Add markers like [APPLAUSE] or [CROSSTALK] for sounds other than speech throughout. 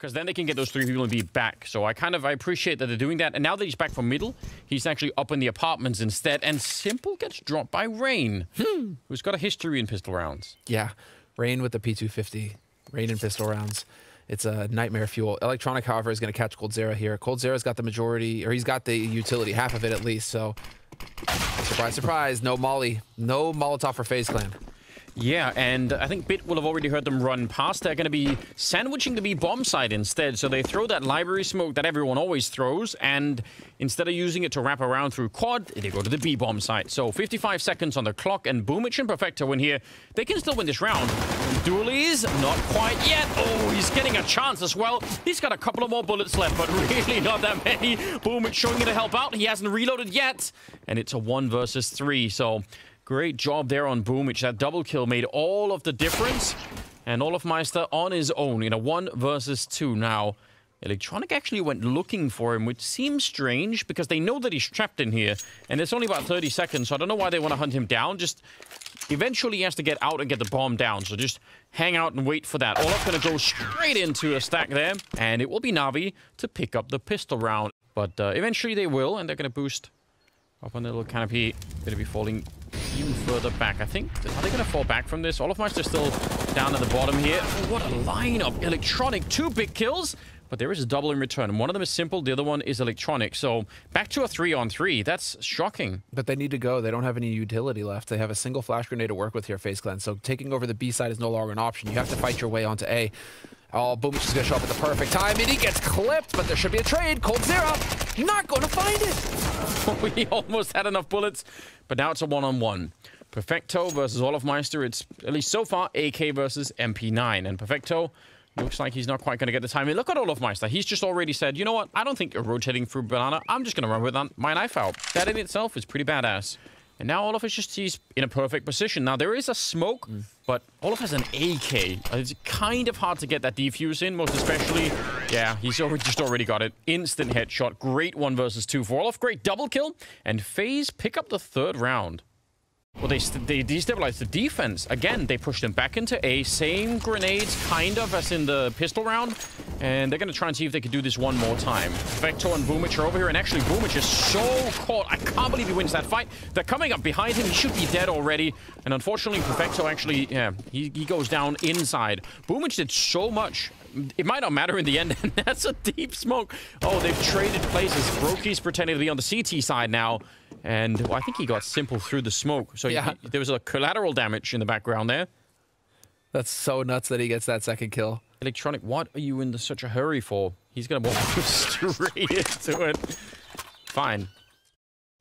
because then they can get those three people and be back. So I kind of I appreciate that they're doing that. And now that he's back from middle, he's actually up in the apartments instead. And Simple gets dropped by Rain, Hmm. who's got a history in pistol rounds. Yeah, Rain with the P250, Rain and pistol rounds. It's a nightmare fuel. Electronic, however, is going to catch coldzera here. coldzera's got the majority, or he's got the utility, half of it at least. So, surprise, surprise, no Molly, no Molotov for FaZe Clan. Yeah, and I think Bit will have already heard them run past. They're going to be sandwiching the B bomb side instead. So they throw that library smoke that everyone always throws, and instead of using it to wrap around through quad, they go to the B bomb site. So 55 seconds on the clock, and Boomich and Perfecto win here. They can still win this round. Doolies, not quite yet. Oh, he's getting a chance as well. He's got a couple of more bullets left, but [LAUGHS] really not that many. Boomich showing you to help out. He hasn't reloaded yet, and it's a one versus three. So. Great job there on Boomich. That double kill made all of the difference. And Olofmeister on his own in a one versus two now. Electronic actually went looking for him, which seems strange because they know that he's trapped in here. And it's only about 30 seconds, so I don't know why they want to hunt him down. Just eventually he has to get out and get the bomb down. So just hang out and wait for that. Olof going to go straight into a stack there. And it will be Navi to pick up the pistol round. But uh, eventually they will, and they're going to boost up on the little canopy. Going to be falling even further back. I think, are they going to fall back from this? Olofmeister still down at the bottom here. Oh, what a lineup. Electronic, two big kills. But there is a double in return. One of them is simple, the other one is electronic. So back to a three on three. That's shocking. But they need to go. They don't have any utility left. They have a single flash grenade to work with here, FaZe Clan. So taking over the B side is no longer an option. You have to fight your way onto A. Oh, Boomich is to show up at the perfect time, and he gets clipped, but there should be a trade. coldzera, not going to find it. [LAUGHS] we almost had enough bullets, but now it's a one-on-one. Perfecto versus Olofmeister. It's, at least so far, AK versus MP9. And Perfecto looks like he's not quite going to get the timing. Look at Olofmeister. He's just already said, you know what? I don't think you're rotating through Banana. I'm just going to run with my knife out. That in itself is pretty badass. And now Olof is just, he's in a perfect position. Now, there is a smoke, mm. but Olof has an AK. It's kind of hard to get that defuse in, most especially. Yeah, he's already, just already got it. Instant headshot. Great one versus two for Olof. Great double kill. And FaZe pick up the third round. Well, they, they destabilized the defense. Again, they pushed them back into A. Same grenades, kind of, as in the pistol round. And they're going to try and see if they can do this one more time. Vector and Boomich are over here. And actually, Boomich is so caught. I can't believe he wins that fight. They're coming up behind him. He should be dead already. And unfortunately, Perfecto actually, yeah, he, he goes down inside. Boomich did so much. It might not matter in the end. [LAUGHS] That's a deep smoke. Oh, they've traded places. Broky's pretending to be on the CT side now. And well, I think he got simple through the smoke. So Yeah. he- there was a collateral damage in the background there. That's so nuts that he gets that second kill. Electronic, what are you in such a hurry for? He's going to walk [LAUGHS] straight into it. Fine.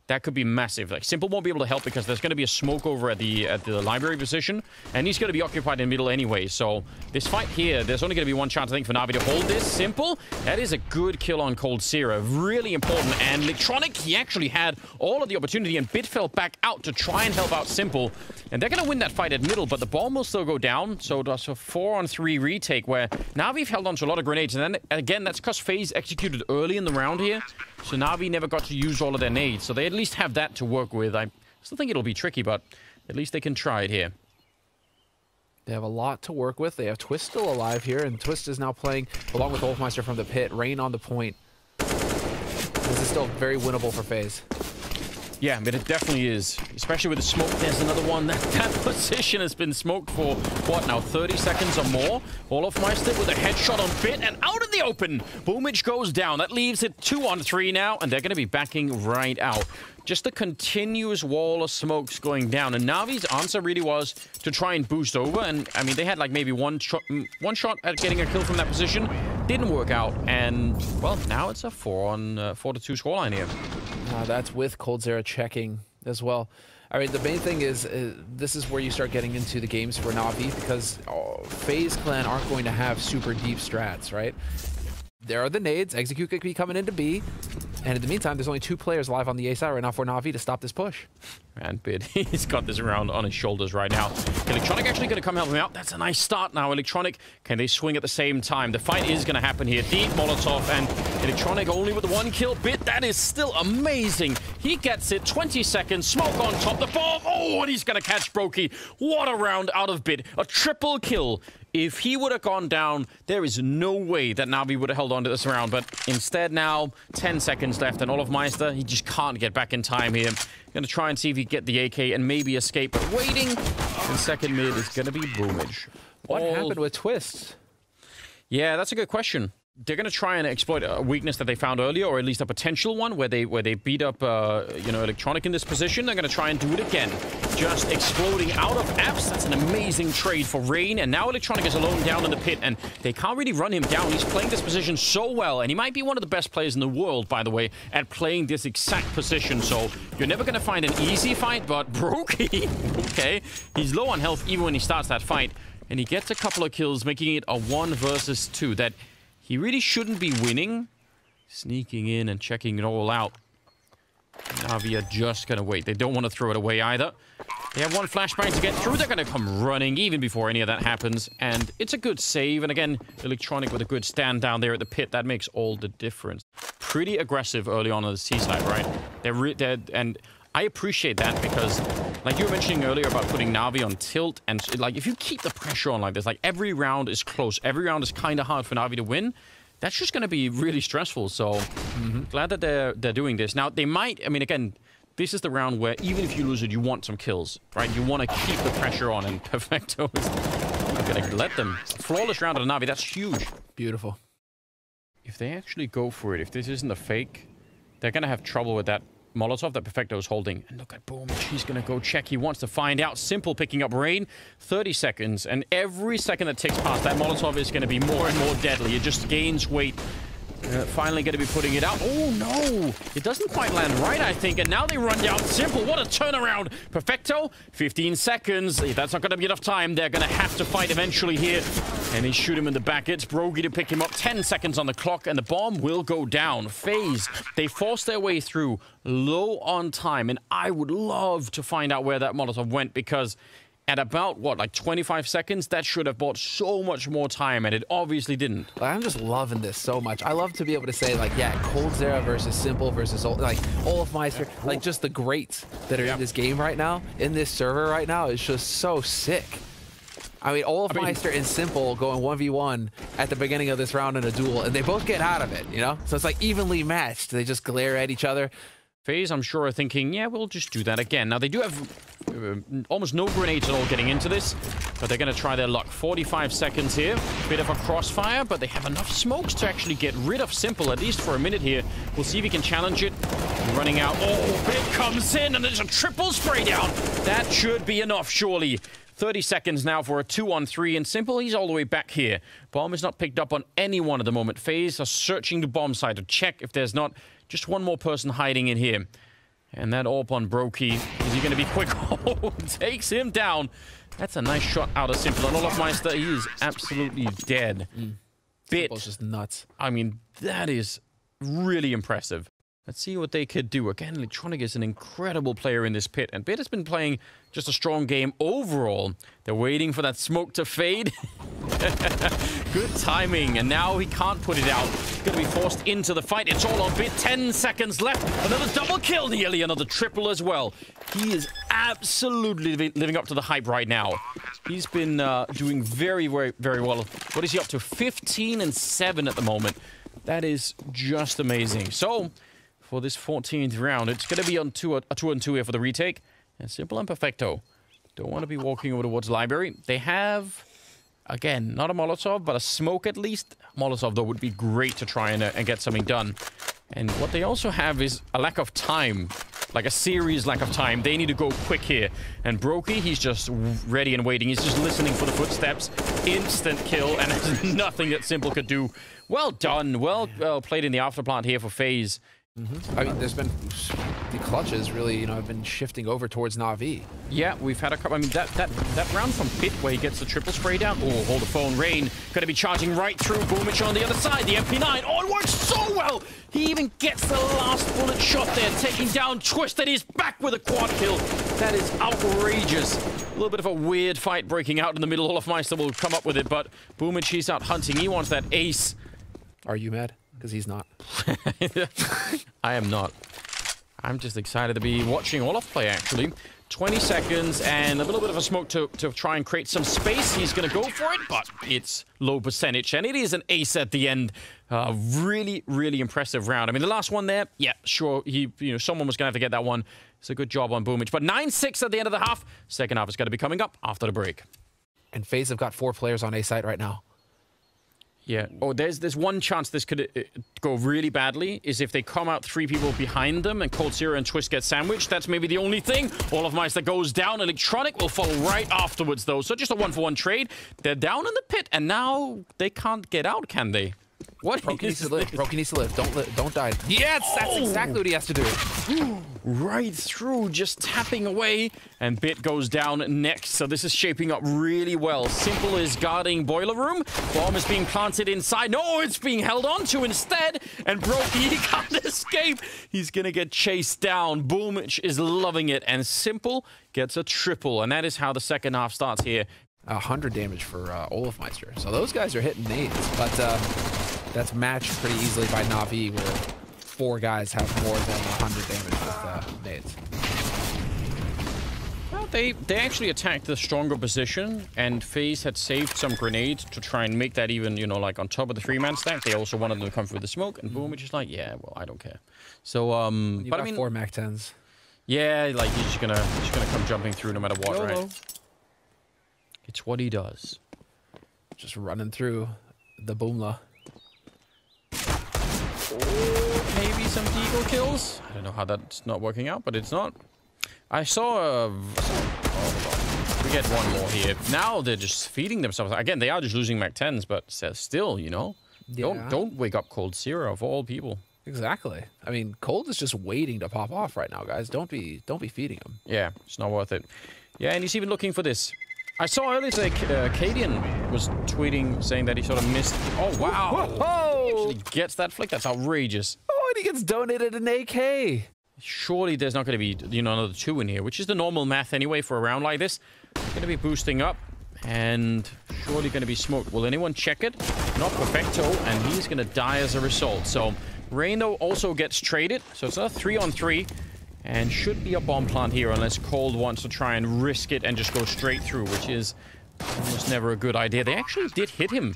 That could be massive. Like Simple won't be able to help because there's going to be a smoke over at the at the library position, and he's going to be occupied in the middle anyway. So this fight here, there's only going to be one chance I think for Navi to hold this. Simple, that is a good kill on coldzera, really important. And Electronic, he actually had all of the opportunity, and Bit fell back out to try and help out Simple, and they're going to win that fight at middle, but the bomb will still go down. So that's a four on three retake where Navi held on to a lot of grenades, and then again that's because FaZe executed early in the round here. So Navi never got to use all of their nades. So they at least have that to work with. I still think it'll be tricky, but at least they can try it here. They have a lot to work with. They have Twist still alive here, and Twist is now playing along with Olofmeister from the pit. Rain on the point. This is still very winnable for FaZe. Yeah, but it definitely is. Especially with the smoke. There's another one. [LAUGHS] That, that position has been smoked for, what now, 30 seconds or more? Olofmeister with a headshot on Bit and out in the open. Boomich goes down. That leaves it two on three now, and they're going to be backing right out. Just a continuous wall of smokes going down. And Navi's answer really was to try and boost over. And, I mean, they had like maybe one shot, mm, one shot at getting a kill from that position. Didn't work out. And, well, now it's a four on uh, four to two scoreline here. Uh, that's with coldzera checking as well. I mean, the main thing is uh, this is where you start getting into the games for Navi because oh, FaZe Clan aren't going to have super deep strats, right? There are the nades. Execute could be coming into B. And in the meantime, there's only two players live on the A side right now for Navi to stop this push. And Bit, [LAUGHS] he's got this around on his shoulders right now. Electronic actually going to come help him out. That's a nice start now. Electronic, can they swing at the same time? The fight is going to happen here. Deep Molotov and Electronic only with one kill. Bit, that is still amazing. He gets it. 20 seconds. Smoke on top. The bomb. Oh, and he's going to catch Broky. What a round out of Bit. A triple kill If he would have gone down, there is no way that Na'Vi would have held on to this round. But instead now, 10 seconds left, and Olofmeister, he just can't get back in time here. Going to try and see if he can get the AK and maybe escape. But waiting in second mid is going to be Boomich. What All- happened with Twist? Yeah, that's a good question. They're going to try and exploit a weakness that they found earlier, or at least a potential one, where they where they beat up, uh, you know, electronic in this position. They're going to try and do it again, just exploding out of apps. That's an amazing trade for Rain, and now electronic is alone down in the pit, and they can't really run him down. He's playing this position so well, and he might be one of the best players in the world, by the way, at playing this exact position. So you're never going to find an easy fight, but [LAUGHS] Broky, okay, he's low on health even when he starts that fight and he gets a couple of kills, making it a one versus two that he really shouldn't be winning. Sneaking in and checking it all out. Navi are just gonna wait. They don't want to throw it away either. They have one flashbang to get through. They're gonna come running even before any of that happens. And it's a good save. And again, Electronic with a good stand down there at the pit. That makes all the difference. Pretty aggressive early on on the seaside, right? They're, re- they're and I appreciate that because, like you were mentioning earlier about putting Navi on tilt, and like if you keep the pressure on like this, like every round is close, every round is kind of hard for Navi to win. That's just going to be really stressful. So mm-hmm, glad that they're they're doing this. Now they might. I mean, again, this is the round where even if you lose it, you want some kills, right? You want to keep the pressure on, and [LAUGHS] Perfecto is not going to let them. Flawless round of Navi. That's huge. Beautiful. If they actually go for it, if this isn't a fake, they're going to have trouble with that Molotov that Perfecto is holding. And look at Boom. She's going to go check. He wants to find out. Simple picking up Rain. 30 seconds. And every second that ticks past, that Molotov is going to be more and more deadly. It just gains weight. Uh, finally going to be putting it out. Oh, no. It doesn't quite land right, I think. And now they run down Simple. What a turnaround. Perfecto. 15 seconds. That's not going to be enough time, they're going to have to fight eventually here. And they shoot him in the back. It's Broky to pick him up. 10 seconds on the clock, and the bomb will go down. FaZe. They force their way through low on time. And I would love to find out where that Molotov went because at about, what, like 25 seconds, that should have bought so much more time, and it obviously didn't. I'm just loving this so much. I love to be able to say, like, yeah, coldzera versus Simple versus, Ol- like, Olofmeister, like, just the greats that are in this game right now, in this server right now, is just so sick. I mean, Olofmeister and Simple going 1v1 at the beginning of this round in a duel, and they both get out of it, you know? So it's like evenly matched. They just glare at each other. FaZe, I'm sure, are thinking, yeah, we'll just do that again. Now, they do have uh, almost no grenades at all getting into this, but they're going to try their luck. 45 seconds here. Bit of a crossfire, but they have enough smokes to actually get rid of Simple, at least for a minute here. We'll see if he can challenge it. Running out. Oh, it comes in, and there's a triple spray down. That should be enough, surely. 30 seconds now for a 2 on 3, and Simple, he's all the way back here. Bomb is not picked up on anyone at the moment. FaZe are searching the bomb site to check if there's not just one more person hiding in here. And that AWP on Broky, is he going to be quick? [LAUGHS] Oh, takes him down. That's a nice shot out of Simple. And Olofmeister, he is absolutely dead. Mm. Bit, Simple's just nuts. I mean, that is really impressive. Let's see what they could do. Again, Electronic is an incredible player in this pit, and Bit has been playing just a strong game overall. They're waiting for that smoke to fade. [LAUGHS] Good timing, and now he can't put it out. To be forced into the fight. It's all on Bit. 10 seconds left. Another double kill, nearly another triple as well. He is absolutely living up to the hype right now. He's been uh, doing very, very, very well. What is he up to? 15 and 7 at the moment. That is just amazing. So, for this 14th round, it's going to be on two, a 2 and 2 here for the retake. And Simple and Perfecto don't want to be walking over towards Library. They have, again, not a Molotov, but a smoke at least. Molotov, though, would be great to try and, uh, and get something done. And what they also have is a lack of time. Like a serious lack of time. They need to go quick here. And Broky, he's just ready and waiting. He's just listening for the footsteps. Instant kill, and there's [LAUGHS] nothing that Simple could do. Well done. Well played in the afterplant here for FaZe. Mm-hmm. I mean, there's been the clutches really, you know, have been shifting over towards Navi. Yeah, we've had a couple. I mean, that that that round from Pit where he gets the triple spray down. Oh, hold the phone. Rain going to be charging right through Boomich on the other side. The MP9. Oh, it works so well. He even gets the last bullet shot there, taking down Twist, and he's back with a quad kill. That is outrageous. A little bit of a weird fight breaking out in the middle. Olofmeister will come up with it, but Boomich, he's out hunting. He wants that ace. Are you mad? Because he's not. [LAUGHS] I am not. I'm just excited to be watching Olof play, actually. 20 seconds and a little bit of a smoke to, to try and create some space. He's going to go for it, but it's low percentage, and it is an ace at the end. Uh, really, really impressive round. I mean, the last one there, yeah, sure, he, you know, someone was going to have to get that one. It's a good job on Boomich. But 9-6 at the end of the half. Second half is going to be coming up after the break. And FaZe have got four players on A site right now. Yeah. Oh, there's there's one chance this could uh, go really badly is if they come out three people behind them and coldzera and Twist get sandwiched. That's maybe the only thing. olofmeister goes down. Electronic will follow right afterwards, though. So just a one-for-one -one trade. They're down in the pit, and now they can't get out, can they? What? Broky needs to live. Broky needs to live. Don't li don't die. Yes, that's oh. exactly what he has to do. right through, just tapping away. And Bit goes down next. So this is shaping up really well. Simple is guarding Boiler Room. Bomb is being planted inside. No, it's being held on to instead. And Broky [LAUGHS] can't escape. He's going to get chased down. Boomich is loving it. And Simple gets a triple. And that is how the second half starts here. 100 damage for uh, Olofmeister. So those guys are hitting nades. But... Uh, that's matched pretty easily by Na'Vi, where four guys have more than 100 damage with uh, nades. Well, they, they actually attacked the stronger position, and FaZe had saved some grenades to try and make that even, you know, like on top of the three-man stack. They also wanted them to come through the smoke, and boom, it's just like, yeah, well, I don't care. So, um, you but I mean, four Mac 10s. Yeah, like he's just gonna, he's gonna come jumping through no matter what, YOLO. right? It's what he does. Just running through the boomla. Maybe some deagle kills. I don't know how that's not working out, but it's not. I saw a... Oh, we get one more here. Now they're just feeding themselves. Again, they are just losing Mac 10s, but still, you know. Yeah. Don't don't wake up coldzera of all people. Exactly. I mean, Cold is just waiting to pop off right now, guys. Don't be don't be feeding him. Yeah, it's not worth it. Yeah, and he's even looking for this. I saw earlier today, uh, Cadian was tweeting saying that he sort of missed. Oh wow! [LAUGHS] Whoa! He actually gets that flick. That's outrageous. Oh, and he gets donated an AK. Surely there's not going to be, you know, another two in here, which is the normal math anyway for a round like this. Going to be boosting up, and surely going to be smoked. Will anyone check it? Not Perfecto, and he's going to die as a result. So Reino also gets traded, so it's a three on three. And should be a bomb plant here unless Cold wants to try and risk it and just go straight through, which is almost never a good idea. They actually did hit him,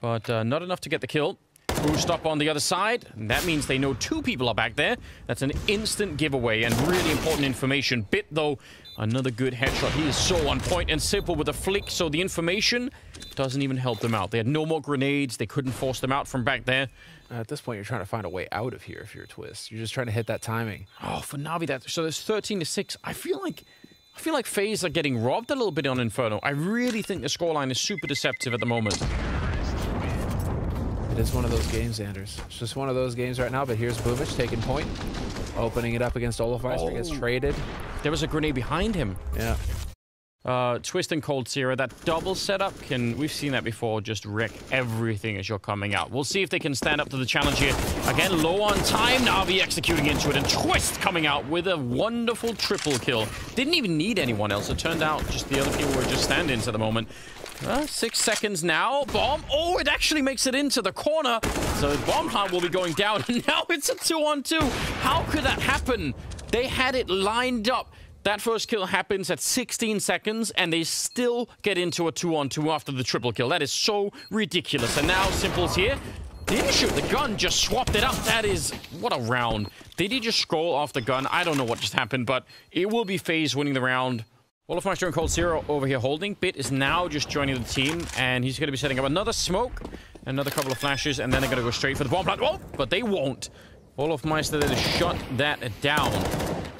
but uh, not enough to get the kill. Boost up on the other side. That means they know two people are back there. That's an instant giveaway and really important information. Bit, though, another good headshot. He is so on point and simple with a flick, so the information doesn't even help them out. They had no more grenades. They couldn't force them out from back there. At this point, you're trying to find a way out of here if you're a twist. You're just trying to hit that timing. Oh, for Navi, that so there's 13 to six. I feel like I feel like FaZe are getting robbed a little bit on Inferno. I really think the scoreline is super deceptive at the moment. It is one of those games, Anders. It's just one of those games right now, but here's Boomich taking point. Opening it up against Olofmeister, oh. gets traded. There was a grenade behind him. Yeah. Uh, Twist and cold coldzera, that double setup can, we've seen that before, just wreck everything as you're coming out. We'll see if they can stand up to the challenge here. Again, low on time, Na'Vi executing into it, and Twist coming out with a wonderful triple kill. Didn't even need anyone else. It turned out just the other people were just stand-ins at the moment. Uh, six seconds now. Bomb. Oh, it actually makes it into the corner. So bomb plant will be going down. [LAUGHS] And now it's a two-on-two. 2 How could that happen? They had it lined up. That first kill happens at 16 seconds, and they still get into a two-on-two after the triple kill. That is so ridiculous. And now Simple's here. Didn't shoot the gun, just swapped it up. That is... What a round. Did he just scroll off the gun? I don't know what just happened, but it will be FaZe winning the round. Olofmeister and Zero over here holding. Bit is now just joining the team, and he's going to be setting up another smoke, another couple of flashes, and then they're going to go straight for the bomb plant. Oh, but they won't. Olofmeister there to shut that down.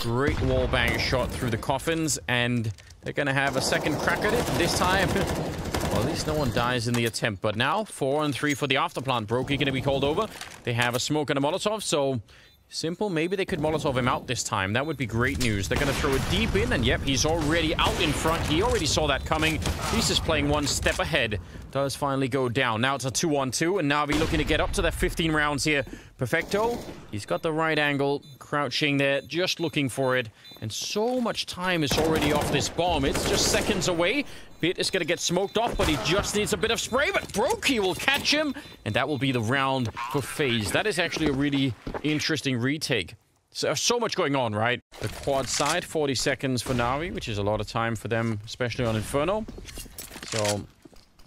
Great wall bang shot through the coffins, and they're going to have a second crack at it this time. well, at least no one dies in the attempt. But now, four and three for the afterplant. Broky going to be called over. They have a smoke and a Molotov, so Simple, maybe they could Molotov him out this time. That would be great news. They're going to throw it deep in, and yep, he's already out in front. He already saw that coming. He's just playing one step ahead. Does finally go down. Now it's a 2-on-2, and Na'Vi looking to get up to their 15 rounds here. Perfecto, he's got the right angle, crouching there, just looking for it. And so much time is already off this bomb. It's just seconds away. Bit is going to get smoked off, but he just needs a bit of spray. But Broky will catch him, and that will be the round for FaZe. That is actually a really interesting retake. So, so much going on, right? The quad side, 40 seconds for Na'Vi, which is a lot of time for them, especially on Inferno. So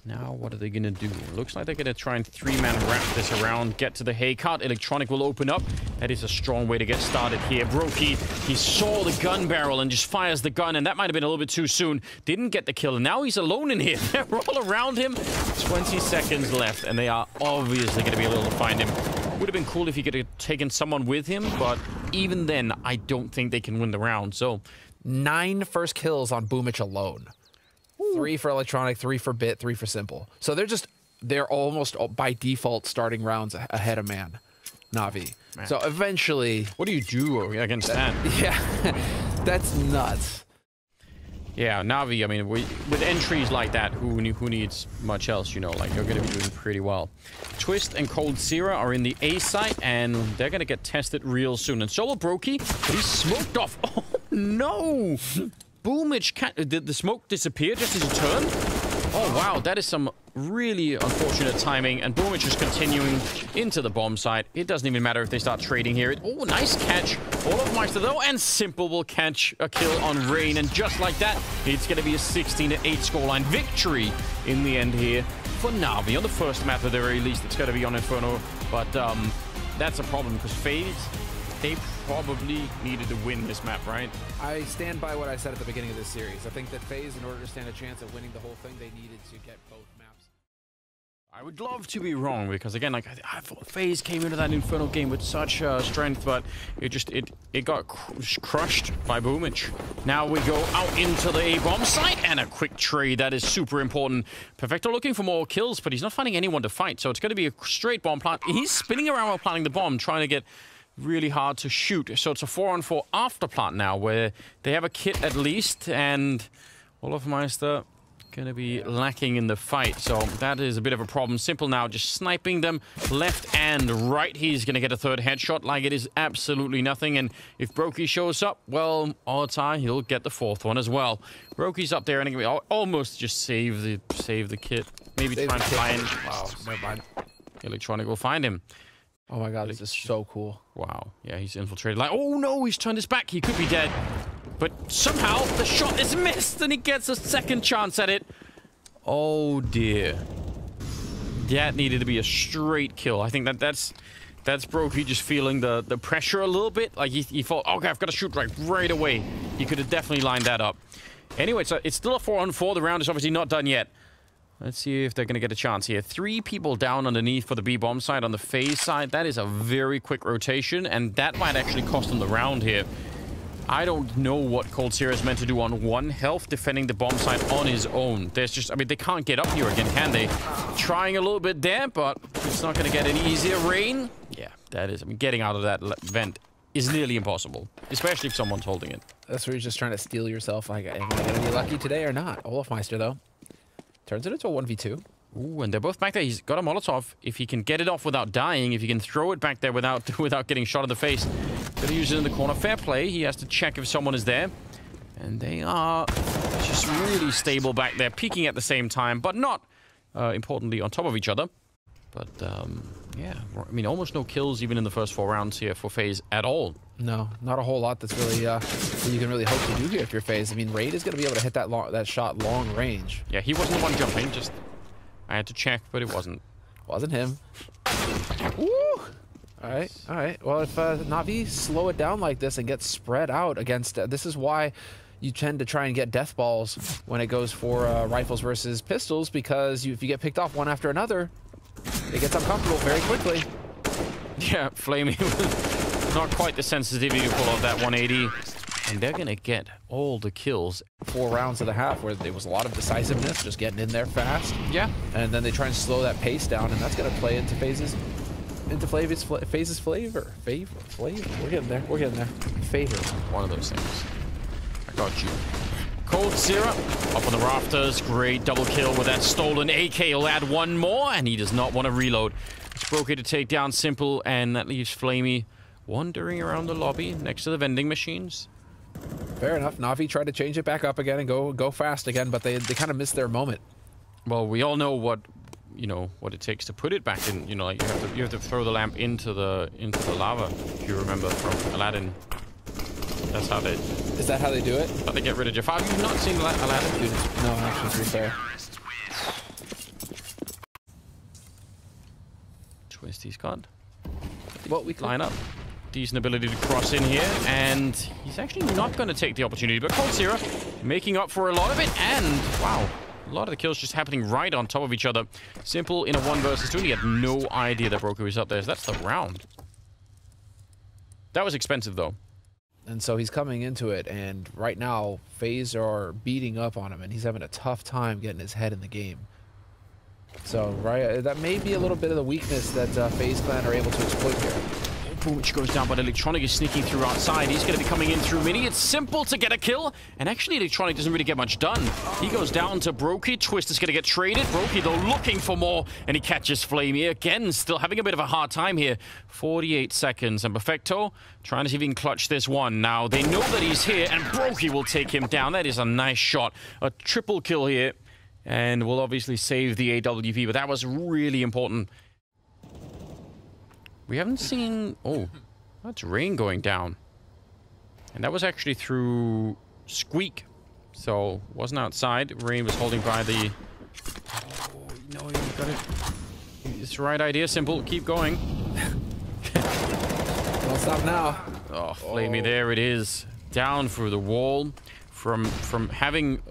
now what are they going to do? Looks like they're going to try and three-man wrap this around, get to the hay cart. Electronic will open up. That is a strong way to get started here. Broky, he saw the gun barrel and just fires the gun, and that might have been a little bit too soon. Didn't get the kill, and now he's alone in here. [LAUGHS] They're all around him. 20 seconds left, and they are obviously going to be able to find him. Would have been cool if he could have taken someone with him, but even then, I don't think they can win the round. So, nine first kills on Boomich alone. Ooh. Three for electronic, three for bit, three for simple. So they're just they're almost by default starting rounds ahead of man, Navi. Man. So eventually, what do you do against that? [LAUGHS] Yeah, that's nuts. Yeah, Navi, I mean, we, with entries like that, who who needs much else, you know? Like, you're going to be doing pretty well. Twist and coldzera are in the A site, and they're going to get tested real soon. And Solo Broky, he's smoked off. [LAUGHS] Oh, no! Boomich, did the smoke disappear just as he turned? Oh, wow, that is some really unfortunate timing. And Boomich is continuing into the bomb site. It doesn't even matter if they start trading here. Oh, nice catch. Olofmeister, though, and Simple will catch a kill on Rain. And just like that, it's going to be a 16-8 scoreline victory in the end here for Na'Vi. On the first map, at the very least, it's going to be on Inferno. But um, that's a problem because FaZe they probably needed to win this map, right? I stand by what I said at the beginning of this series. I think that FaZe, in order to stand a chance at winning the whole thing, they needed to get both maps. I would love to be wrong because again, like I, I thought FaZe came into that Inferno game with such uh, strength, but it just it it got cr crushed by Boomich. Now we go out into the A bomb site and a quick trade that is super important. Perfecto looking for more kills, but he's not finding anyone to fight, so it's going to be a straight bomb plant. He's spinning around while planting the bomb, trying to get really hard to shoot. So it's a 4 on 4 after plant now, where they have a kit at least, and olofmeister going to be lacking in the fight. So that is a bit of a problem. Simple now, just sniping them left and right. He's going to get a third headshot like it is absolutely nothing. And if Broky shows up, well, odds are he'll get the fourth one as well. Broky's up there and he almost just save the save the kit. Maybe save try and find... Wow, never mind. Electronic will find him. Oh my god, this is so cool. Wow. Yeah, he's infiltrated. Like, oh no, he's turned his back. He could be dead. But somehow the shot is missed and he gets a second chance at it. Oh dear. That needed to be a straight kill. I think that that's that's Broky just feeling the the pressure a little bit. Like he, he thought, okay, I've got to shoot right right away. He could have definitely lined that up. Anyway, so it's still a four on four. The round is obviously not done yet. Let's see if they're going to get a chance here. Three people down underneath for the B-bomb side. On the FaZe side, that is a very quick rotation, and that might actually cost them the round here. I don't know what Cold coldzera is meant to do on one health defending the bomb site on his own. There's just, I mean, they can't get up here again, can they? Trying a little bit there, but it's not going to get any easier. Rain, yeah, that is, I mean, getting out of that vent is nearly impossible, especially if someone's holding it. That's where you're just trying to steel yourself. Like, am I going to be lucky today or not? olofmeister, though. Turns it into a 1v2. Ooh, and they're both back there. He's got a Molotov. If he can get it off without dying, if he can throw it back there without [LAUGHS] without getting shot in the face, gonna use it in the corner. Fair play. He has to check if someone is there. And they are just really stable back there, peeking at the same time, but not, uh, importantly, on top of each other. But, um, yeah, I mean, almost no kills even in the first four rounds here for FaZe at all. No, not a whole lot that's really uh, that you can really hope to do here if you're FaZe. I mean, Raid is going to be able to hit that long, that shot long range. Yeah, he wasn't the one jumping. Just I had to check, but it wasn't. Wasn't him. Woo! All right, all right. Well, if uh, Navi slow it down like this and get spread out against, uh, this is why you tend to try and get death balls when it goes for uh, rifles versus pistols because you, if you get picked off one after another, it gets uncomfortable very quickly. Yeah, flaming. [LAUGHS] Not quite the sensitivity pull off that 180. And they're going to get all the kills. Four rounds of the half where there was a lot of decisiveness, just getting in there fast. Yeah. And then they try and slow that pace down, and that's going to play into FaZe's into FaZe's, FaZe's flavor. Favor. Flavor. We're getting there. We're getting there. Favor. One of those things. I got you. Coldzera up on the rafters. Great double kill with that stolen AK. He'll add one more, and he does not want to reload. It's Broky to take down Simple, and that leaves Flamey wandering around the lobby next to the vending machines. Fair enough. Navi tried to change it back up again and go go fast again, but they, they kind of missed their moment. Well, we all know what you know, what it takes to put it back in. You know, like you have to you have to throw the lamp into the into the lava. If you remember from Aladdin, that's how they Is that how they do it? how they get rid of Jafar. Have you not seen Ala- Aladdin? Dude, no, actually, to be fair. Twisty's got Well, we could line up. Decent ability to cross in here, and he's actually not going to take the opportunity. But coldzera making up for a lot of it, and wow, a lot of the kills just happening right on top of each other. Simple in a one versus two, and he had no idea that Broky was up there. So that's the round. That was expensive, though. And so he's coming into it, and right now, FaZe are beating up on him, and he's having a tough time getting his head in the game. So, right, that may be a little bit of the weakness that uh, FaZe Clan are able to exploit here. Boomich goes down, but Electronic is sneaking through outside. He's going to be coming in through Mini. It's simple to get a kill, and actually Electronic doesn't really get much done. He goes down to Broky. Twist is going to get traded. Broky, though, looking for more, and he catches Flamey. Again, still having a bit of a hard time here. 48 seconds, and Perfecto trying to see if he can clutch this one. Now, they know that he's here, and Broky will take him down. That is a nice shot. A triple kill here, and will obviously save the AWP, but that was really important. We haven't seen... Oh, that's rain going down. And that was actually through Squeak. So, wasn't outside. Rain was holding by the... Oh, no, you got it. It's the right idea. Simple. Keep going. [LAUGHS] Don't stop now. Oh, oh. Flamey, there it is. Down through the wall. From from having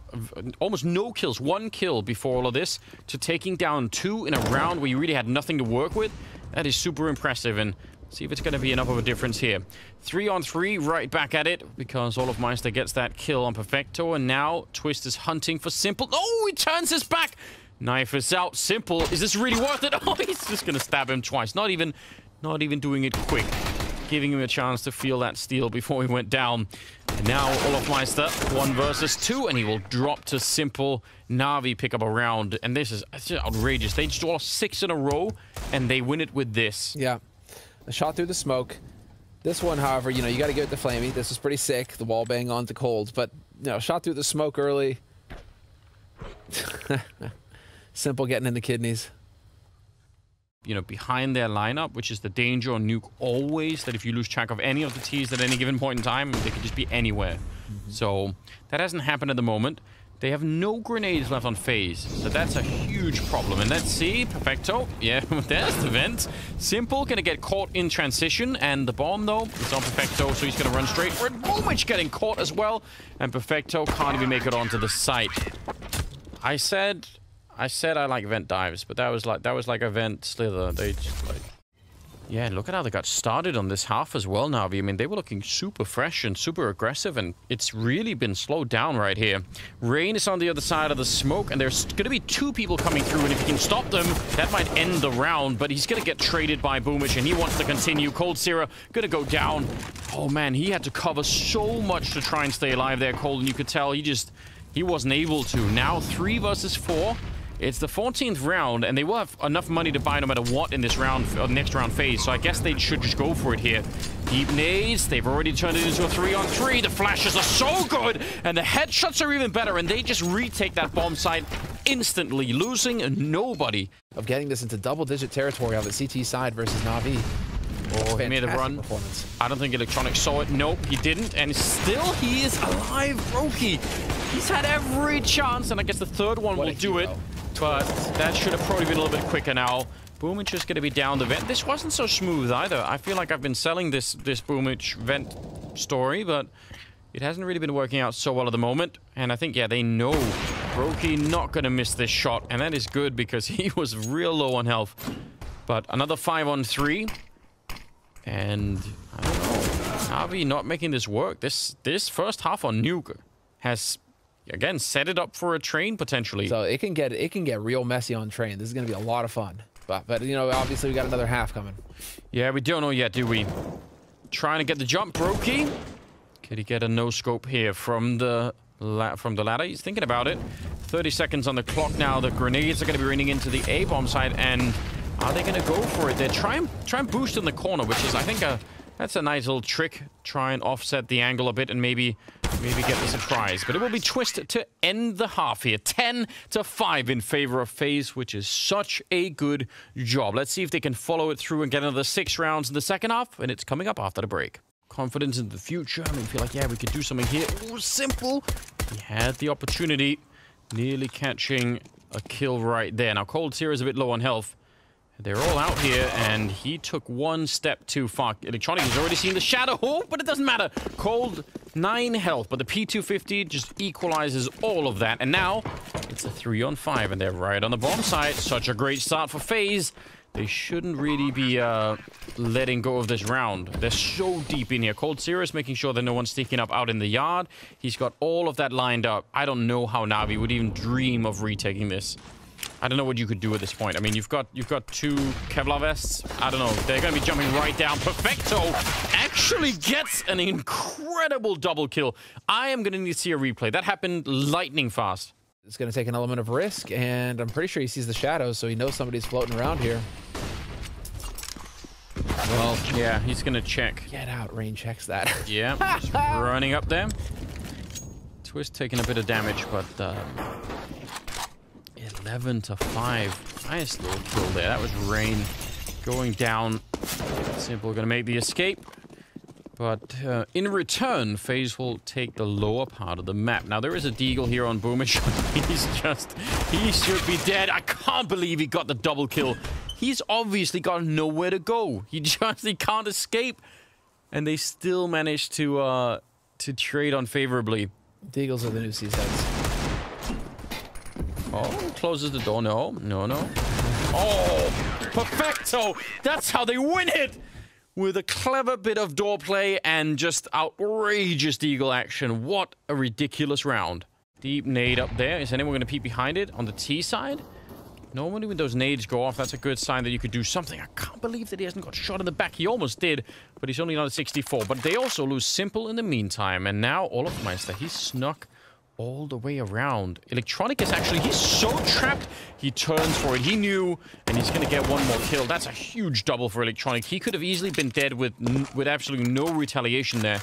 almost no kills, one kill before all of this, to taking down two in a round where you really had nothing to work with. That is super impressive, and see if it's going to be enough of a difference here. Three on three, right back at it, because Olofmeister gets that kill on Perfecto, and now Twist is hunting for Simple. Oh, he turns his back! Knife is out. Simple. Is this really worth it? [LAUGHS] Oh, he's just going to stab him twice. Not even, not even doing it quick giving him a chance to feel that steel before he went down. And now Olofmeister, one versus two, and he will drop to simple Navi pick up a round. And this is just outrageous. They just lost six in a row, and they win it with this. Yeah. A shot through the smoke. This one, however, you know, you got to give it to Flamey. This was pretty sick. The wall bang onto Cold. But, you know, shot through the smoke early. [LAUGHS] Simple getting in the kidneys. You know, behind their lineup, which is the danger on Nuke always, that if you lose track of any of the T's at any given point in time, they could just be anywhere. Mm-hmm. So that hasn't happened at the moment. They have no grenades left on FaZe, so that's a huge problem. And let's see, Perfecto. Yeah, [LAUGHS] there's the vent. Simple gonna get caught in transition, and the bomb though is on Perfecto, so he's gonna run straight for it. Boomich getting caught as well, and Perfecto can't even make it onto the site. I said, I said I like vent dives, but that was like that was like a vent slither. They just like. Yeah, look at how they got started on this half as well, Navi. I mean, they were looking super fresh and super aggressive, and it's really been slowed down right here. Rain is on the other side of the smoke, and there's going to be two people coming through, and if he can stop them, that might end the round, but he's going to get traded by Boomich, and he wants to continue. coldzera going to go down. Oh, man, he had to cover so much to try and stay alive there, Cold, and you could tell he just... He wasn't able to. Now, three versus four. It's the 14th round, and they will have enough money to buy no matter what in this round, uh, next round FaZe. So I guess they should just go for it here. Deep nades. They've already turned it into a three-on-three. The flashes are so good, and the headshots are even better. And they just retake that bomb site instantly, losing nobody. Of getting this into double-digit territory on the CT side versus Navi. Oh, he made a run. I don't think Electronic saw it. Nope, he didn't. And still, he is alive, Broky. He's had every chance, and I guess the third one What will do it. But that should have probably been a little bit quicker now. Boomich is going to be down the vent. This wasn't so smooth either. I feel like I've been selling this this Boomich vent story, but it hasn't really been working out so well at the moment. And I think, yeah, they know Broky not going to miss this shot. And that is good because [LAUGHS] he was real low on health. But another five on three. And I don't know. Navi not making this work. This this first half on Nuke has again set it up for a train potentially. So it can get it can get real messy on train. This is going to be a lot of fun. But but you know, obviously we got another half coming. yeah, we don't know yet, do we? Trying to get the jump, Broky. Could he get a no scope here from the la from the ladder? He's thinking about it. 30 seconds on the clock now. The grenades are going to be raining into the A bomb side, and are they going to go for it? They try and try and boost in the corner, which is I think a that's a nice little trick. Try and offset the angle a bit and maybe maybe get the surprise. But it will be Twist to end the half here. 10 to 5 in favor of FaZe, which is such a good job. Let's see if they can follow it through and get another six rounds in the second half. And it's coming up after the break. Confidence in the future. I mean, feel like, yeah, we could do something here. Ooh, simple. He had the opportunity. Nearly catching a kill right there. Now, coldzera is a bit low on health. They're all out here, and he took one step too far. Electronic has already seen the shadow, oh, but it doesn't matter. Cold, 9 health, but the P250 just equalizes all of that. And now, it's a 3 on 5, and they're right on the bomb site. Such a great start for FaZe. They shouldn't really be uh, letting go of this round. They're so deep in here. Cold is making sure that no one's sneaking up out in the yard. He's got all of that lined up. I don't know how Na'Vi would even dream of retaking this. I don't know what you could do at this point. I mean, you've got you've got two Kevlar vests. I don't know. They're going to be jumping right down. Perfecto actually gets an incredible double kill. I am going to need to see a replay. That happened lightning fast. It's going to take an element of risk, and I'm pretty sure he sees the shadows, so he knows somebody's floating around here. Well, yeah, he's going to check. Get out. Rain checks that. [LAUGHS] yeah, running up there. Twist taking a bit of damage, but um, 11 to 5. Nice little kill there. That was Rain going down. Simple going to make the escape. But uh, in return, FaZe will take the lower part of the map. Now, there is a Deagle here on Boomich. [LAUGHS] He's just... He should be dead. I can't believe he got the double kill. He's obviously got nowhere to go. He [LAUGHS] just... He can't escape. And they still managed to, uh, to trade unfavorably. Deagles are the new CSATs. Oh, closes the door. No, no, no. Oh, perfecto. That's how they win it. With a clever bit of door play and just outrageous Deagle action. What a ridiculous round. Deep nade up there. Is anyone going to peek behind it on the T side? Normally when those nades go off, that's a good sign that you could do something. I can't believe that he hasn't got shot in the back. He almost did, but he's only on a 64. But they also lose Simple in the meantime. And now olofmeister, he snuck all the way around. Electronic is actually, he's so trapped, he turns for it. He knew, and he's going to get one more kill. That's a huge double for Electronic. He could have easily been dead with, with absolutely no retaliation there.